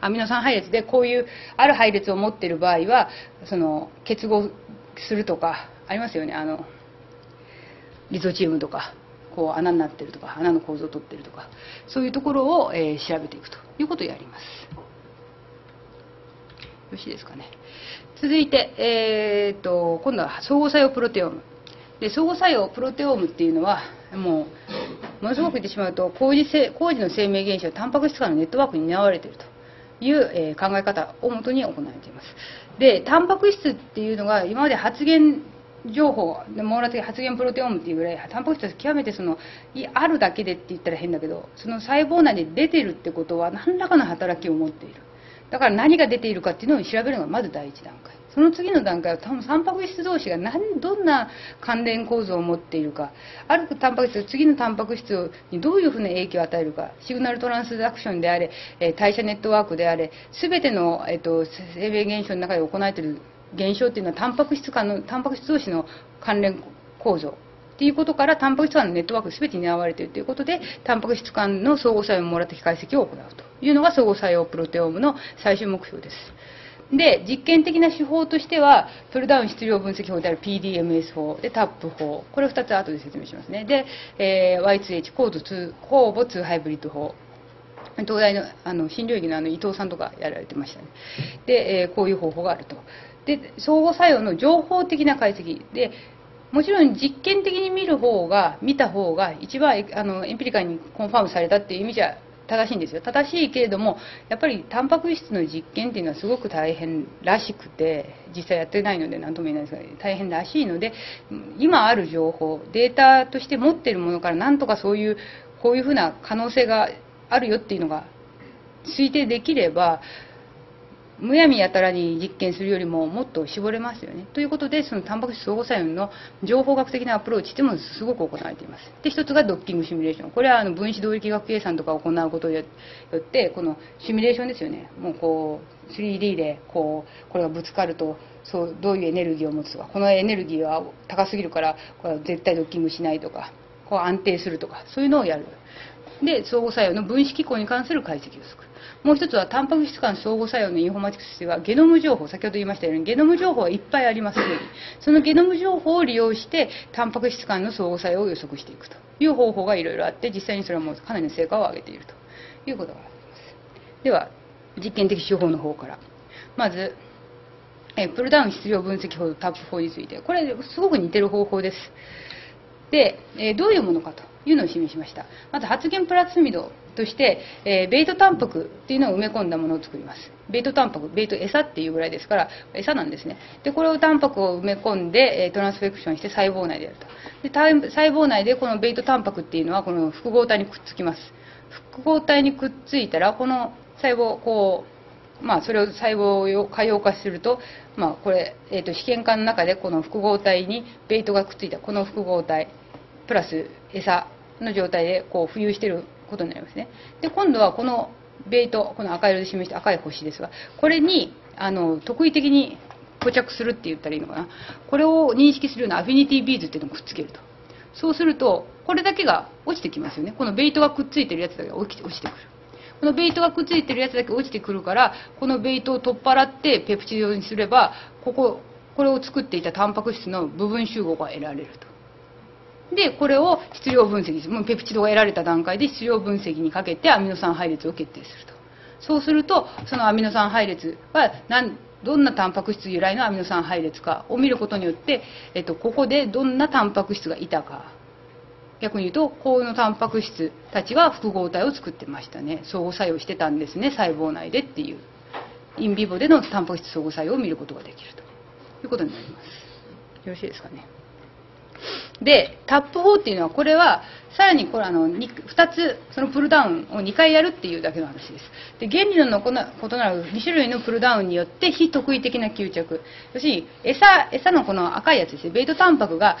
アミノ酸配列でこういうある配列を持っている場合はその結合するとかありますよね。あのリゾチウムとかこう穴になってるとか穴の構造を取ってるとかそういうところを、えー、調べていくということをやります。よろしいですかね。続いて、えーと、今度は相互作用プロテオーム。で相互作用プロテオームっていうのはもうものすごく言ってしまうと工事せ工事の生命現象タンパク質間のネットワークに担われているという、え、考え方をもとに行われています。でタンパク質っていうのが今まで発現情報網羅的発現プロテオームっていうぐらいタンパク質は極めてそのあるだけでって言ったら変だけどその細胞内で出てるってことは何らかの働きを持っている。だから何が出ているかっていうのを調べるのがまず第一段階。その次の段階は多分タンパク質同士が何どんな関連構造を持っているか。あるタンパク質が次のタンパク質にどういうふうな影響を与えるか。シグナルトランスダクションであれえ代謝ネットワークであれ全ての、えっと、生命現象の中で行われている現象っていうのはタンパク質間のタンパク質同士の関連構造。っていうことからタンパク質間のネットワーク全てに担われているということでタンパク質間の相互作用網羅的解析を行うと。いうのが相互作用プロテオームの最終目標です。で、実験的な手法としては、プルダウン質量分析法である PDMS 法、で、タップ法、これを2つ後で説明しますね。で、えー、Y2H コード2、酵母2ハイブリッド法。東大のあの新領域のあの伊藤さんとかやられてましたね。で、えー、こういう方法があると。で、相互作用の情報的な解析。で、もちろん実験的に見る方が、見た方が一番あのエンピリカにコンファームされたっていう意味じゃ正しいんですよ。正しいけれどもやっぱりタンパク質の実験っていうのはすごく大変らしくて実際やってないので何とも言えないですが大変らしいので今ある情報データとして持ってるものからなんとかそういうこういうふうな可能性があるよっていうのが推定できればむやみやたらに実験するよりももっと絞れますよね。ということで、そのタンパク質相互作用の情報学的なアプローチっていうのもすごく行われています。で、一つがドッキングシミュレーション。これはあの分子動力学計算とかを行うことによって、このシミュレーションですよね。もうこう、3D でこう、これがぶつかると、そうどういうエネルギーを持つとか、このエネルギーは高すぎるから、これは絶対ドッキングしないとか、こう安定するとか、そういうのをやる。で、相互作用の分子機構に関する解析をする。もう一つはタンパク質間相互作用のインフォマティクスとしてはゲノム情報先ほど言いましたようにゲノム情報はいっぱいありますのでそのゲノム情報を利用してタンパク質間の相互作用を予測していくという方法がいろいろあって実際にそれはもうかなりの成果を上げていると。いうことがあります。では実験的手法の方から。まずえプルダウン質量分析法とタップ法について。これすごく似てる方法です。で、えどういうものかと。いうのを示しました。まず発現プラスミドとして、えー、ベイトタンパクっていうのを埋め込んだものを作ります。ベイトタンパクベイト餌っていうぐらいですから餌なんですね。でこれをタンパクを埋め込んで、え、トランスフェクションして細胞内でやると。で細胞内でこのベイトタンパクっていうのはこの複合体にくっつきます。複合体にくっついたらこの細胞こうまあそれを細胞を可用化するとまあこれ、えーと、試験管の中でこの複合体にベイトがくっついた。この複合体。プラス餌の状態でこう浮遊してることになりますね。で、今度はこのベイト、この赤色で示した赤い星ですが、これにあの特異的に固着するって言ったらいいのかな。これを認識するようなアフィニティビーズっていうのをくっつけると。そうすると、これだけが落ちてきますよね。このベイトがくっついてるやつだけが落ちてくる。このベイトがくっついてるやつだけ落ちてくるから、このベイトを取っ払ってペプチドにすれば、ここ、これを作っていたタンパク質の部分集合が得られると。で、これを質量分析もうペプチドが得られた段階で質量分析にかけてアミノ酸配列を決定すると。そうすると、そのアミノ酸配列は何、どんなタンパク質由来のアミノ酸配列かを見ることによって、えっと、ここでどんなタンパク質がいたか。逆に言うと、このタンパク質たちは複合体を作ってましたね。相互作用してたんですね、細胞内でっていう。インビボでのタンパク質相互作用を見ることができるということになります。よろしいですかね。で、タップ法っていうのは、これは、さらにこれあの 2, 2つ、そのプルダウンを2回やるっていうだけの話です。で、原理の異なる2種類のプルダウンによって非特異的な吸着。要するに、餌、餌のこの赤いやつですね、ベイトタンパクが、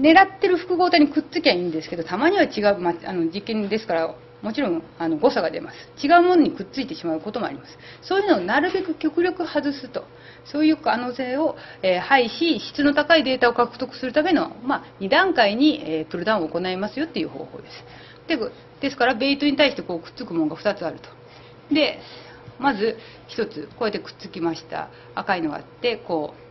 狙ってる複合体にくっつきゃいいんですけど、たまには違う、まあ、あの実験ですから、もちろんあの誤差が出ます。違うものにくっついてしまうこともあります。そういうのをなるべく極力外すと。そういう可能性を、えー、排し、質の高いデータを獲得するための、まあ、2段階に、えー、プルダウンを行いますよっていう方法です。でですから、ベイトに対してこうくっつくものが2つあると。で、まず1つ、こうやってくっつきました。赤いのがあって、こう。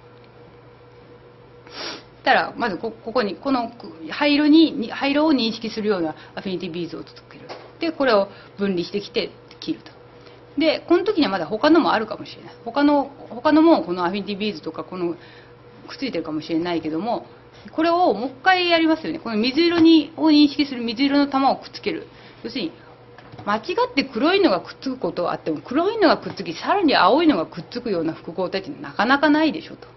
たら、まずここに、この灰色に、灰色を認識するような affinity beads を作る。で、これを分離してきて切ると。で、この時にはまだ他のもあるかもしれない。他の、他のもこの affinity beads とか、このくっついてるかもしれないけどもこれをもう一回やりますよねこの水色にを認識する水色の玉をくっつける要するに間違って黒いのがくっつくことはあっても黒いのがくっつきさらに青いのがくっつくような複合体ってなかなかないでしょと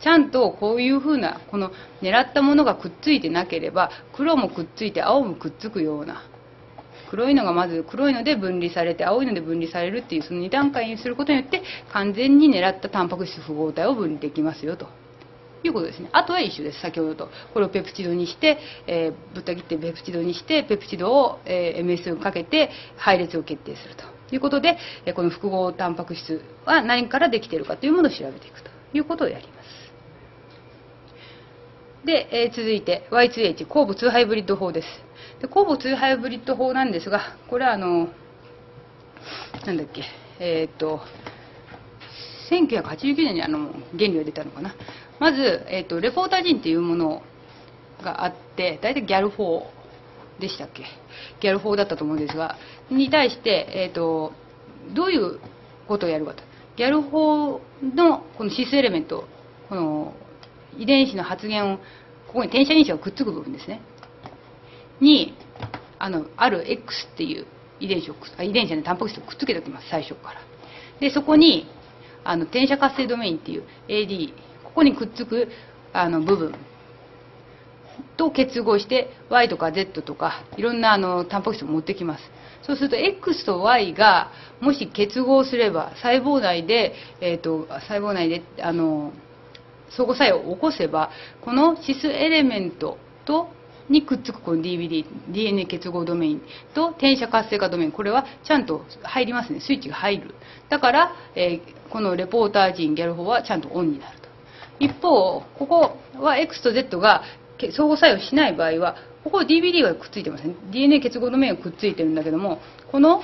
ちゃんとこういうふうなこの狙ったものがくっついてなければ黒もくっついて青もくっつくような黒いのがまず黒いので分離されて青いので分離されるっていうその2段階にすることによって完全に狙ったタンパク質符合体を分離できますよということですね。あとは一緒です。先ほどと。これをペプチドにして、えー、ぶった切ってペプチドにして、ペプチドを、えー、MS をかけて配列を決定するということで、えこの複合タンパク質は何からできているかというものを調べていくということをやります。で、えー、続いて Y2H 酵母2ハイブリッド法です。で酵母2ハイブリッド法なんですが、これはあの、なんだっけ、えっ、と、1989年にあの原理が出たのかな。まず、えっ、と、レポータジンっていうものがあって、大体ギャル4でしたっけギャル4だったと思うんですが、に対して、えっ、と、どういうことをやるかと。ギャル4のこのシスエレメント、この遺伝子の発現をここに転写因子がくっつく部分ですねにあのある X っていう遺伝子をあ遺伝子にタンパク質をくっつけておきます最初から。でそこにあの転写活性ドメインっていう AD ここにくっつくあの部分と結合して Y とか Z とかいろんなあのタンパク質を持ってきます。そうすると X と Y がもし結合すれば細胞内で、えーと細胞内であの相互作用を起こせばこのシスエレメントとにくっつくこの DVD、DNA 結合ドメインと転写活性化ドメイン、これはちゃんと入りますね、スイッチが入る。だから、えー、このレポーター陣、ギャル法はちゃんとオンになると。一方、ここは X と Z が相互作用しない場合は、ここ DVD がくっついてますね。DNA 結合ドメインがくっついてるんだけども、この、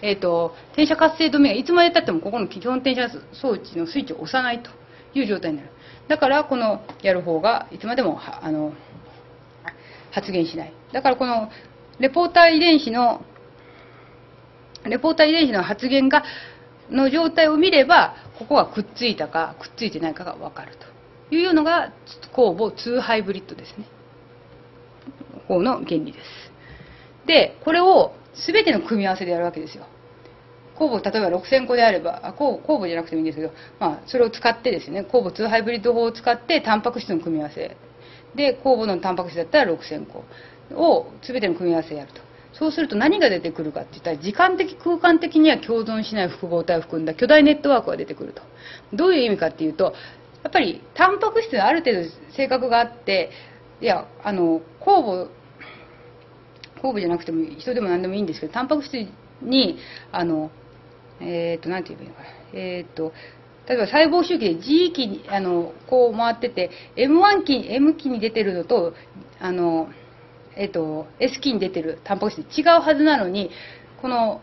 えーと、転写活性ドメインがいつまでたってもここの基本転写装置のスイッチを押さないという状態になる。だからこのやる方がいつまでもあの発現しない。だからこのレポーター遺伝子のレポーター遺伝子の発現がの状態を見ればここがくっついたかくっついてないかが分かると。いうのが酵母2ハイブリッドですね。この原理です。でこれを全ての組み合わせでやるわけですよ。酵母例えば6000個であればあ酵酵母じゃなくてもいいんですけど、まあ、それを使ってですね。酵母2ハイブリッド法を使ってタンパク質の組み合わせ。で酵母のタンパク質だったら6000個を全ての組み合わせやるとそうすると何が出てくるかって言ったら時間的空間的には共存しない複合体を含んだ巨大ネットワークが出てくるとどういう意味かっていうとやっぱりタンパク質のある程度性格があっていやあの酵母酵母じゃなくても人でも何でもいいんですけどタンパク質にあのえっ、ー、と、なんて言えばいいのかな。えっ、ー、と、例えば細胞周期で G 期に、あの、こう回ってて、M1 期、M 期に出てるのと、あの、えっ、と、S 期に出てるタンパク質違うはずなのに、この、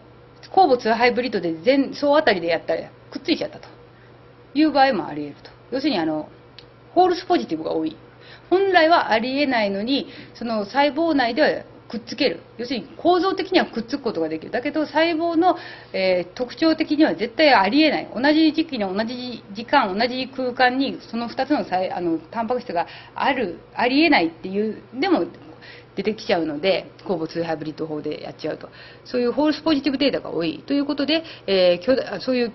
鉱物ハイブリッドで全総あたりでやったらくっついちゃったという場合もあり得ると。要するにあの、ホールスポジティブが多い。本来はありえないのに、その細胞内ではくっつける。要するに構造的にはくっつくことができる。だけど細胞の、えー、特徴的には絶対ありえない。同じ時期に同じ時間同じ空間にその2つのあのタンパク質があるありえないっていうでも出てきちゃうので酵母2ハイブリッド法でやっちゃうと。そういうホールスポジティブデータが多い。ということで、えー、そういう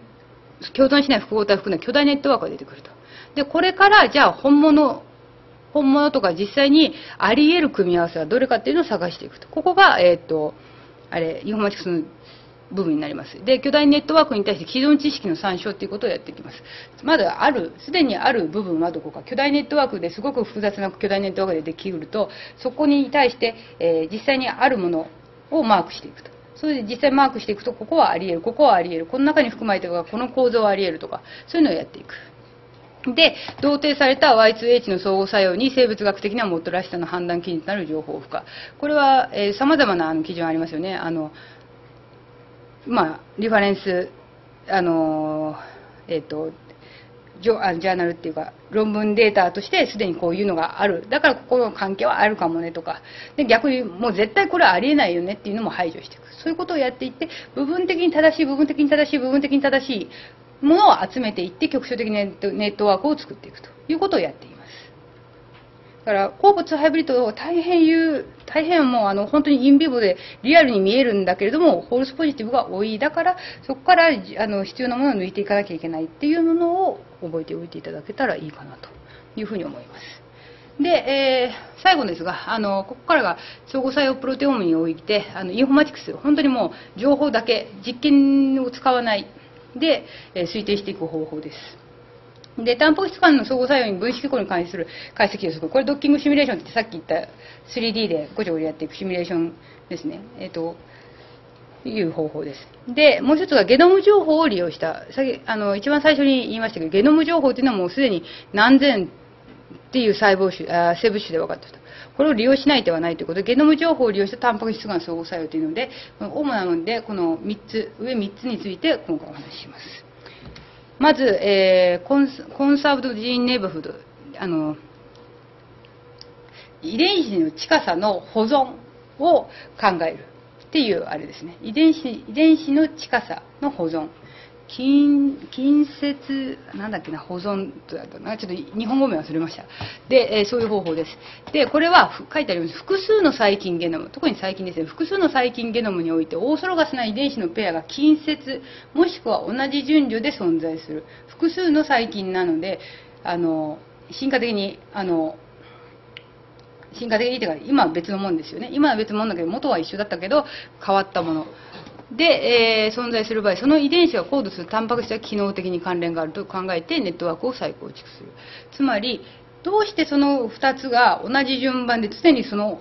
共存しない複合体を含んだ巨大ネットワークが出てくると。でこれからじゃあ本物本物とか実際にあり得る組み合わせはどれかっていうのを探していくと。ここが、えっ、ー、と、あれ、インフォマティクスの部分になります。で、巨大ネットワークに対して既存知識の参照っていうことをやっていきます。まだある、すでにある部分はどこか。巨大ネットワークですごく複雑な巨大ネットワークでできうると、そこに対して、えー、実際にあるものをマークしていくと。それで実際マークしていくと、ここはあり得る、ここはあり得る、この中に含まれてるが、この構造はあり得るとか、そういうのをやっていく。で、同定された Y2H の相互作用に生物学的なもっとらしさの判断基準となる情報負荷。これは、えー、様々なあの基準ありますよね。あの、まあ、リファレンス、あの、えっ、ー、と、ジョジャーナルっていうか論文データとしてすでにこういうのがあるだからここの関係はあるかもねとかで逆にもう絶対これはありえないよねっていうのも排除していくそういうことをやっていって部分的に正しい部分的に正しい部分的に正しいものを集めていって局所的ネットワークを作っていくということをやっていますだ。から鉱物ハイブリッドを大変言う、大変もうあの本当にインビボでリアルに見えるんだけれども、ホールスポジティブが多い。だから、そこからあの必要なものを抜いていかなきゃいけないっていうものを覚えておいていただけたらいいかなというふうに思います。で、えー、最後ですが、あの、ここからが相互作用プロテオームにおいて、あの、インフォマティクス、本当にもう情報だけ、実験を使わないで、えー、推定していく方法です。で、タンパク質間の相互作用に分子機構に関する解析をする。これドッキングシミュレーションってさっき言った 3D でごちゃごちゃやっていくシミュレーションですね。えっ、ー、と、いう方法です。で、もう一つはゲノム情報を利用した。さあの、一番最初に言いましたけど、ゲノム情報っていうのはもうすでに何千っていう細胞種あ生物種で分かった。これを利用しない手はないということで、ゲノム情報を利用したタンパク質が相互作用というので、主なので、この3つ、上3つについて今回お話しします。まず、えー、コンコンサーブドジーンネイバフード、あの、遺伝子の近さの保存を考えるっていうあれですね。遺伝子、遺伝子の近さの保存。近近接、なんだっけな、保存とだったな、ちょっと日本語名忘れました。で、えー、そういう方法です。で、これは書いてあります。複数の細菌ゲノム、特に細菌ですね、複数の細菌ゲノムにおいて、オーソロガスな遺伝子のペアが近接、もしくは同じ順序で存在する。複数の細菌なので、あの、進化的に、あの、進化的にっていうか、今は別のもんですよね。今は別のもんだけど、元は一緒だったけど、変わったもの。で、えー、存在する場合、その遺伝子がコードするタンパク質は機能的に関連があると考えてネットワークを再構築する。つまり、どうしてその2つが同じ順番で、常にその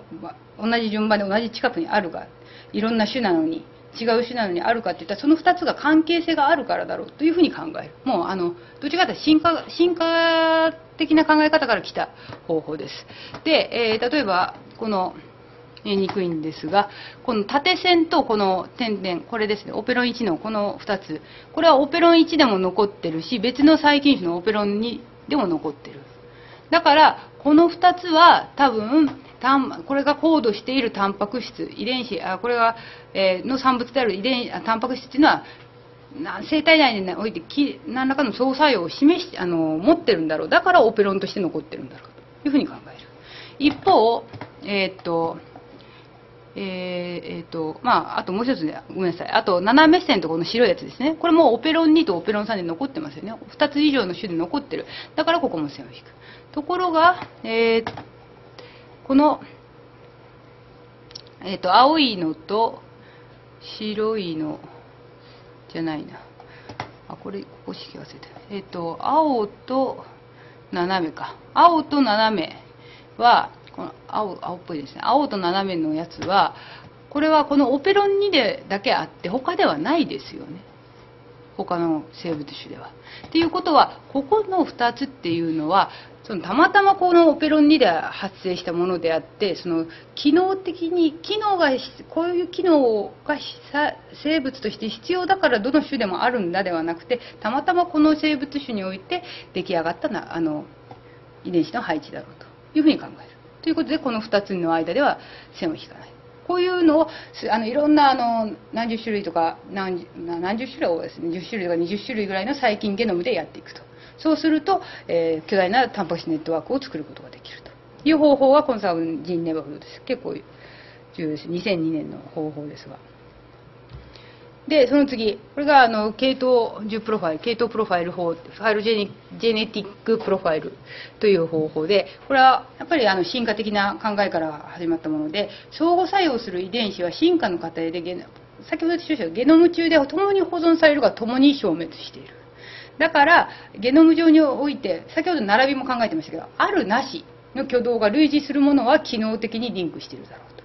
同じ順番で同じ近くにあるか、いろんな種なのに、違う種なのにあるかっていったら、その2つが関係性があるからだろうというふうに考える。もう、あの、どちらかというと進化、進化的な考え方から来た方法です。で、えー、例えば、この、えにくいんですが、この縦線とこの点々、これですね、オペロン1のこの2つ、これはオペロン1でも残ってるし、別の細菌種のオペロン2でも残ってる。だから、この2つは多分、これがコードしているタンパク質、遺伝子、あこれが、え、の産物である遺伝タンパク質っていうのは、生体内において何らかの相作用を示しあの持ってるんだろう。だからオペロンとして残ってるんだろうというふうに考える。一方、えー、っとえーえーとまあ、あともう一つ、ね、ごめんなさい、あと斜め線とこの白いやつですね、これもオペロン2とオペロン3で残ってますよね、2つ以上の種で残ってる、だからここも線を引く。ところが、えー、この、えーと、青いのと白いのじゃないな、あこれ、ここ式忘れた、えっ、ー、と、青と斜めか、青と斜めは、この青青っぽいですね青と斜めのやつはこれはこのオペロン2でだけあって他ではないですよね他の生物種では。っていうことはここの2つっていうのはそのたまたまこのオペロン2で発生したものであってその機能的に機能がこういう機能が生物として必要だからどの種でもあるんだではなくてたまたまこの生物種において出来上がったなあの遺伝子の配置だろうというふうに考える。ということでこの2つの間では線を引かない。こういうのをあのいろんなあの何十種類とか何何十種類をですね10種類とか20種類ぐらいの細菌ゲノムでやっていくと。そうすると、えー、巨大なタンパク質ネットワークを作ることができると。いう方法は conserved gene neighborhood です。結構重要です。2002年の方法ですが。で、その次、これがあの系統樹プロファイル、系統プロファイル法、 phylogene genetic profile という方法で、これはやっぱりあの進化的な考えから始まったもので、相互作用する遺伝子は進化の過程で先ほど言ったゲノム中で共に保存されるが共に消滅している。だから、ゲノム上において、先ほど並びも考えてましたけど、あるなしの挙動が類似するものは機能的にリンクしているだろう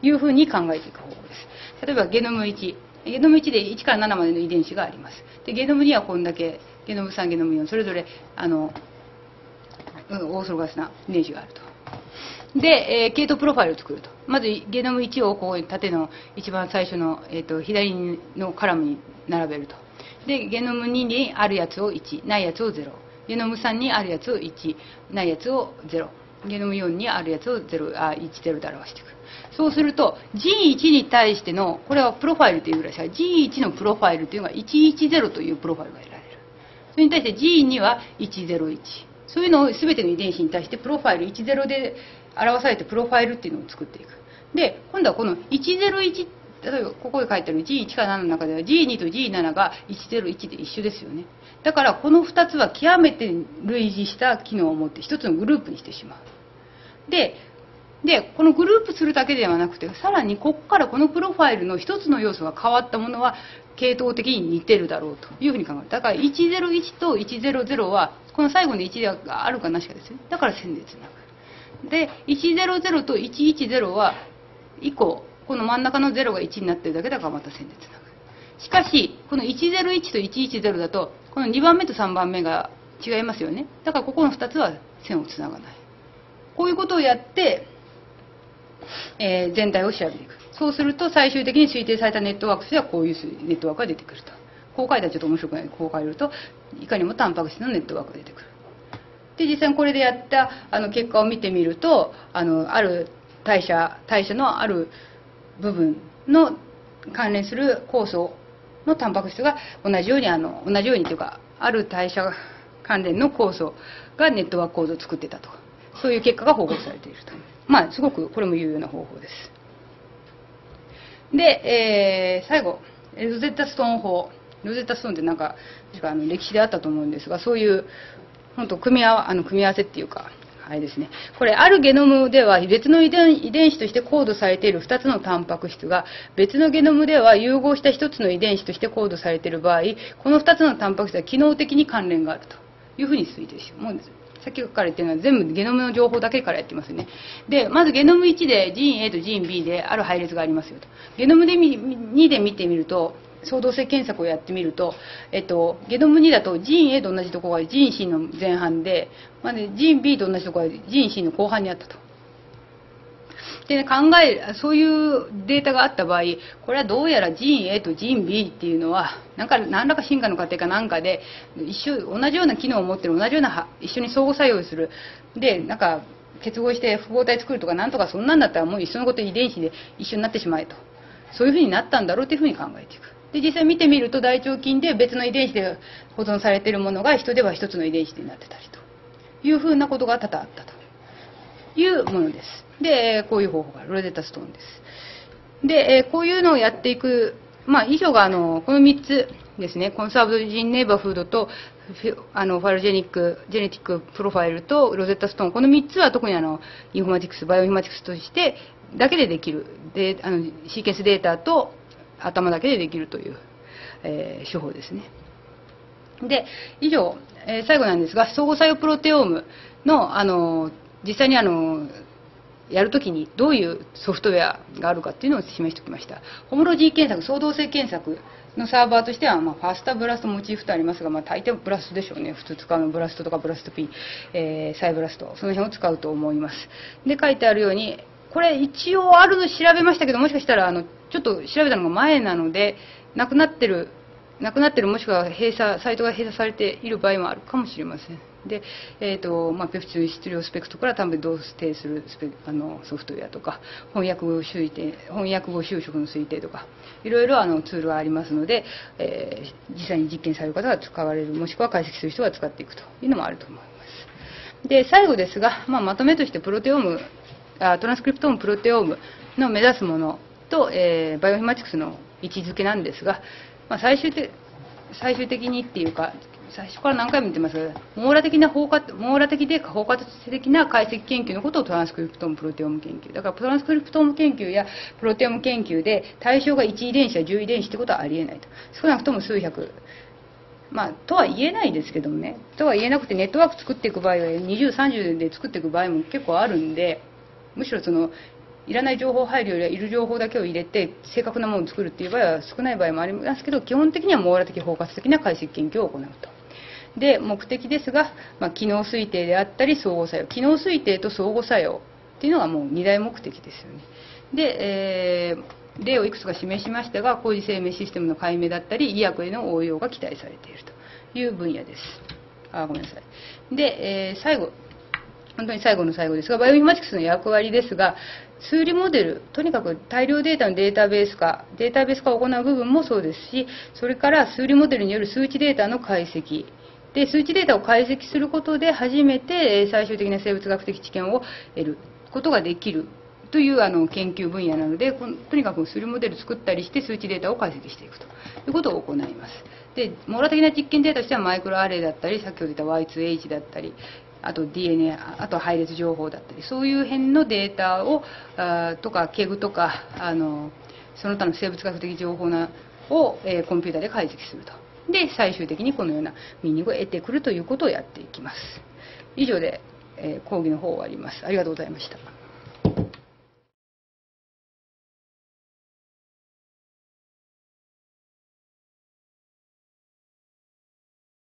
というふうに考えていく方法です。例えば、ゲノム1、ゲノム1で1から7までの遺伝子があります。でゲノム2はこんだけゲノム3ゲノム4それぞれあのオーソロガスな遺伝子があると。で、えー、系統プロファイルを作ると。まずゲノム1をここに縦の一番最初の、えーと、左のカラムに並べると。でゲノム2にあるやつを1ないやつを0ゲノム3にあるやつを1ないやつを0ゲノム4にあるやつを0あ10で表していく。そうすると G1 に対してのこれはプロファイルというぐらい。ですが G1 のプロファイルというのが110というプロファイルが得られる。それに対して G2 は101そういうのを全ての遺伝子に対してプロファイル10で表されてプロファイルっていうのを作っていく。で今度はこの101例えばここで書いてある G1 から7の中では G2 と G7 が101で一緒ですよね。だからこの2つは極めて類似した機能を持って1つのグループにしてしまう。ででこのグループするだけではなくてさらにここからこのプロファイルの1つの要素が変わったものは系統的に似てるだろうというふうに考える。だから101と100はこの最後に1があるかなしかですよ。だから線でつなぐで100と110は以降この真ん中の0が1になってるだけだからまた線でつなぐしかしこの101と110だとこの2番目と3番目が違いますよね。だからここの2つは線をつながない。こういうことをやってえー、全体を調べていく。そうすると最終的に推定されたネットワークとしてはこういうネットワークが出てくると。こう書いたらちょっと面白くない。こう書いるといかにもタンパク質のネットワークが出てくる。で実際にこれでやったあの結果を見てみるとあのある代謝代謝のある部分の関連する酵素のタンパク質が同じようにあの同じようにというかある代謝関連の酵素がネットワーク構造を作ってたと。そういう結果が報告されていると。まあ、すごくこれも有用な方法です。で、えー、最後、ロゼッタストーン法。ロゼッタストーンってなんか、かあの歴史であったと思うんですが、そういう、本当組み合わあの組み合わせっていうか、あれですね。これ、あるゲノムでは別の遺伝遺伝子としてコードされている2つのタンパク質が、別のゲノムでは融合した1つの遺伝子としてコードされている場合、この2つのタンパク質は機能的に関連があるというふうに推定しよう。もうさっきから言ってるのは全部ゲノムの情報だけからやってますね。で、まずゲノム1でジーン A とジーン B である配列がありますよと。ゲノムで2で見てみると、相動性検索をやってみると、えっと、ゲノム2だとジーン A と同じところがジーン C の前半で、まあね、ジーン B と同じところがジーン C の後半にあったと。で、ね、考えそういうデータがあった場合これはどうやらジーン A とジーン B っていうのはなんか何らか進化の過程かなんかで一緒同じような機能を持ってる同じような一緒に相互作用する。でなんか結合して複合体作るとかなんとかそんなんだったらもう一緒のこと遺伝子で一緒になってしまえと。そういうふうになったんだろうというふうに考えていく。で実際見てみると大腸菌で別の遺伝子で保存されているものが人では一つの遺伝子になってたりと。いうふうなことが多々あったと。いうものですで、こういう方法がロゼッタストーンです。で、こういうのをやっていく、まあ、以上があのこの3つですね、 conserved gene neighborhood とあの phylogenic、genetic profile とロゼッタストーン、この3つは特にあのインフォマティクス、バイオインフォマティクスとしてだけでできる、であのシーケンスデータと頭だけでできるという、えー、手法ですね。で、以上、えー、最後なんですが、相互作用プロテオームのあの実際にあのやるときにどういうソフトウェアがあるかっていうのを示しておきました。ホモロジー検索、相同性検索のサーバーとしては、まあ、ファスタブラストモチーフとありますが、まあ、大抵ブラストでしょうね。普通使うのブラストとかブラスト P、えー、サイブラスト、その辺を使うと思います。で、書いてあるように、これ一応あるの調べましたけど、もしかしたら、あの、ちょっと調べたのが前なので、なくなってる、なくなってるもしくは閉鎖、サイトが閉鎖されている場合もあるかもしれません。で、えーとまあ、ペプチド質量スペクトから多分同定するスペあのソフトウェアとか翻訳語推定翻訳語就職の推定とかいろいろあのツールがありますので、えー、実際に実験される方が使われるもしくは解析する人が使っていくというのもあると思います。で最後ですが、まあ、まとめとしてプロテオームあトランスクリプトームプロテオームの目指すものと、えー、バイオヒマティクスの位置づけなんですが、まあ、最終的最終的にっていうか最初から何回も言ってますが、網羅的な包括、網羅的で包括的な解析研究のことをトランスクリプトームプロテオム研究。だからトランスクリプトーム研究やプロテオム研究で対象が1遺伝子や10遺伝子ってことはありえないと。少なくとも数百。まあ、とは言えないですけどもね。とは言えなくてネットワーク作っていく場合は20、30で作っていく場合も結構あるんで、むしろその、いらない情報入るよりはいる情報だけを入れて正確なものを作るっていう場合は少ない場合もありますけど基本的には網羅的包括的な解析研究を行うと。で目的ですが、まあ、機能推定であったり相互作用。機能推定と相互作用っていうのがもう2大目的ですよね。で、えー、例をいくつか示しましたが工事生命システムの解明だったり医薬への応用が期待されているという分野です。あごめんなさい。で、えー、最後本当に最後の最後ですが、バイオインマティクスの役割ですが、数理モデル、とにかく大量データのデータベース化、データベース化を行う部分もそうですし、それから数理モデルによる数値データの解析、で数値データを解析することで初めて最終的な生物学的知見を得ることができるというあの研究分野なのでとにかく数理モデル作ったりして数値データを解析していくと。いうことを行います。で網羅的な実験データとしてはマイクロアレイだったり先ほど言った Y2H だったりあと DNA あと配列情報だったりそういう辺のデータをあとかケグとかあのその他の生物学的情報なを、えー、コンピューターで解析すると。で最終的にこのようなミーニングを得てくるということをやっていきます。以上で、え、講義の方を終わります。ありがとうございました。